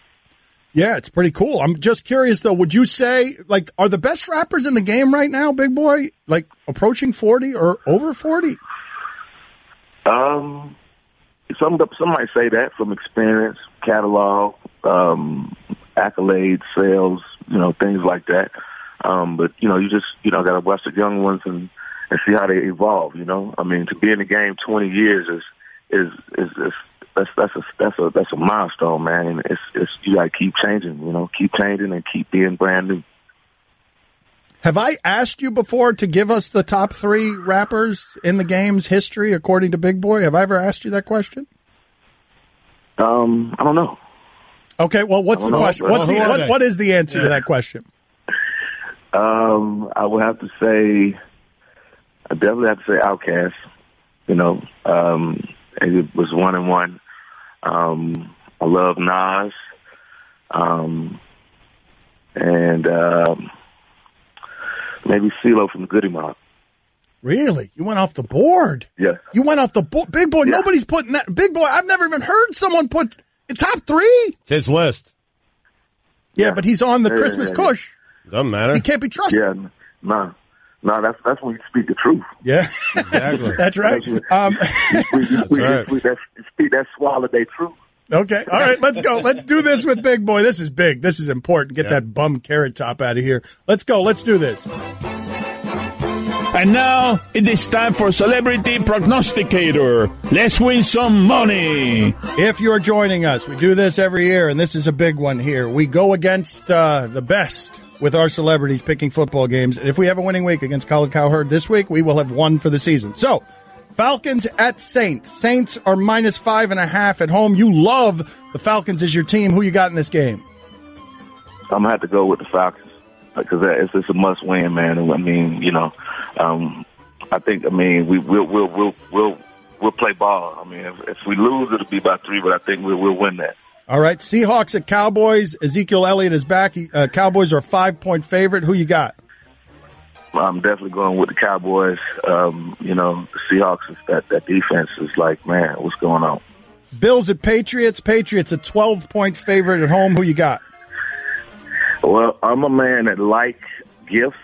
Yeah, it's pretty cool. I'm just curious though. Would you say like are the best rappers in the game right now, Big Boi, like approaching 40 or over 40? Um, some some might say that from experience, catalog, um, accolades, sales, you know, things like that. Um, but you know, you just you know got to watch the young ones and and see how they evolve. You know, I mean, to be in the game twenty years is is is, is that's that's a that's a that's a milestone, man. And it's it's you got to keep changing. You know, keep changing and keep being brand new. Have I asked you before to give us the top three rappers in the game's history according to Big Boi? Have I ever asked you that question? Um, I don't know. Okay, well, what's the know, question? What's the what, what is the answer to that question? Um, I would have to say, I definitely have to say Outkast. You know, um, and it was one and one. Um, I love Nas, um, and um, maybe CeeLo from the Goodie Mob. Really? You went off the board. Yeah. You went off the board. Big Boi, nobody's putting that. Big Boi, I've never even heard someone put top three. It's his list. Yeah, but he's on the Yeah, Christmas yeah, yeah. Kush. Doesn't matter. He can't be trusted. Yeah, no, no, that's that's when you speak the truth. Yeah, exactly. That's right. Um, We, we, right. we, that, speak that swallow day truth. Okay. All right. Let's go. Let's do this with Big Boi. This is big. This is important. Get that bum carrot top out of here. Let's go. Let's do this. And now it is time for Celebrity Prognosticator. Let's win some money. If you're joining us, we do this every year, and this is a big one here. We go against uh, the best with our celebrities picking football games. And if we have a winning week against Colin Cowherd this week, we will have won for the season. So, Falcons at Saints. Saints are minus five and a half at home. You love the Falcons as your team. Who you got in this game? I'm gonna have to go with the Falcons because it's, it's a must win, man. I mean, you know, um, I think I mean we will we'll we'll we'll we'll play ball. I mean, if, if we lose, it'll be by three, but I think we'll, we'll win that. All right, Seahawks at Cowboys. Ezekiel Elliott is back. He- Uh, Cowboys are a five point favorite. Who you got? I'm definitely going with the Cowboys. Um, you know, the Seahawks, is that, that defense is like, man, what's going on? Bills at Patriots. Patriots a twelve point favorite at home. Who you got? Well, I'm a man that like gifts,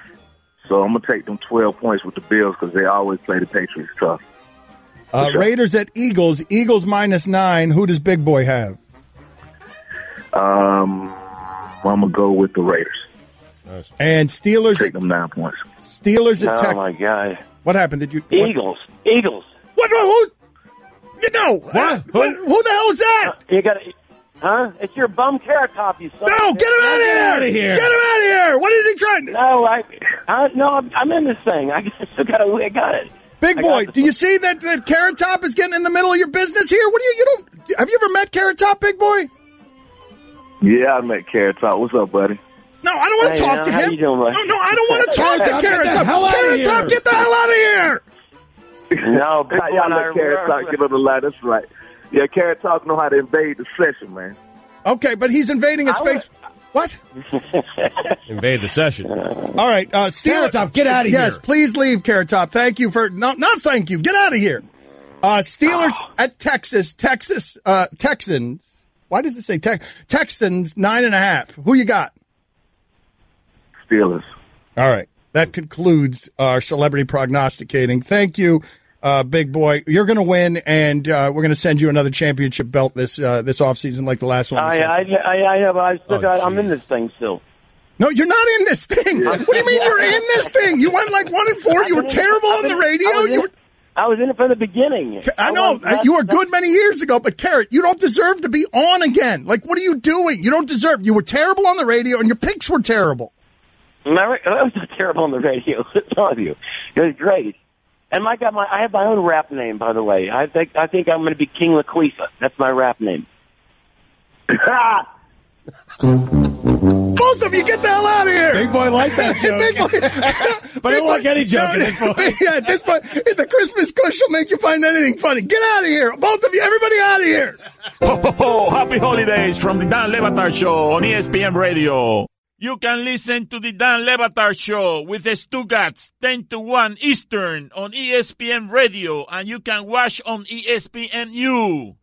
so I'm going to take them 12 points with the Bills because they always play the Patriots tough. Uh, Raiders at Eagles. Eagles minus nine. Who does Big Boi have? Um, I'm going to go with the Raiders. And Steelers Take them nine points. Steelers at Oh Tech. my God! What happened? Did you? what- Eagles, Eagles. What? what, what you know? What? Uh, what, who the hell is that? Uh, you got to, huh? It's your bum carrot top, you son. No, of a get him bitch. out of here! Get him out of here! What is he trying to? No, I, I no, I'm, I'm in this thing. I still got to. I got it. Big I boy, do you see that, that Carrot Top is getting in the middle of your business here? What do you, you don't, have you ever met Carrot Top, big boy? Yeah, I met Carrot Top. What's up, buddy? No, I don't want to Hey, talk man, to how him. you doing, no, no, I don't want to talk to Top, Carrot get the Top. hell Carrot Top, get the hell out of here! No, Big Y'all I let Carrot were- Top get on the line. That's right. Yeah, Carrot Top know how to invade the session, man. Okay, but he's invading a space. What? Invade the session. All right, uh, Steelers. Carrot Top, get outta Yes, here. Yes, please leave, Carrot Top. Thank you for no, not thank you. Get out of here. Uh, Steelers at Texas. Texas. Uh, Texans. Why does it say Tex? Texans nine and a half. Who you got? Steelers. All right. That concludes our celebrity prognosticating. Thank you, uh, big boy. You're going to win, and uh, we're going to send you another championship belt this uh, this offseason like the last one. we I. I, I, I have. I Oh, still got. I'm in this thing still. No, you're not in this thing. What do you mean you're in this thing? You went like one and four. You were in- terrible I've on the radio. I was, You in, were, I was in it from the beginning. I know was- uh, you were good many years ago, but Carrot, you don't deserve to be on again. Like, what are you doing? You don't deserve. You were terrible on the radio, and your picks were terrible. My, I was not terrible on the radio. I tell you, it was great. And my God, my I have my own rap name, by the way. I think I think I'm going to be King Laquifa. That's my rap name. Both of you, get the hell out of here. Big boy like that joke. Big boy. But I don't like any joke at this yeah, at this point, the Christmas kush will make you find anything funny. Get out of here. Both of you, everybody out of here. Ho, ho, ho, happy holidays from the Dan Le Batard Show on ESPN Radio. You can listen to the Dan Le Batard Show with the Stugotz 10 to 1 Eastern on ESPN Radio and you can watch on ESPNU.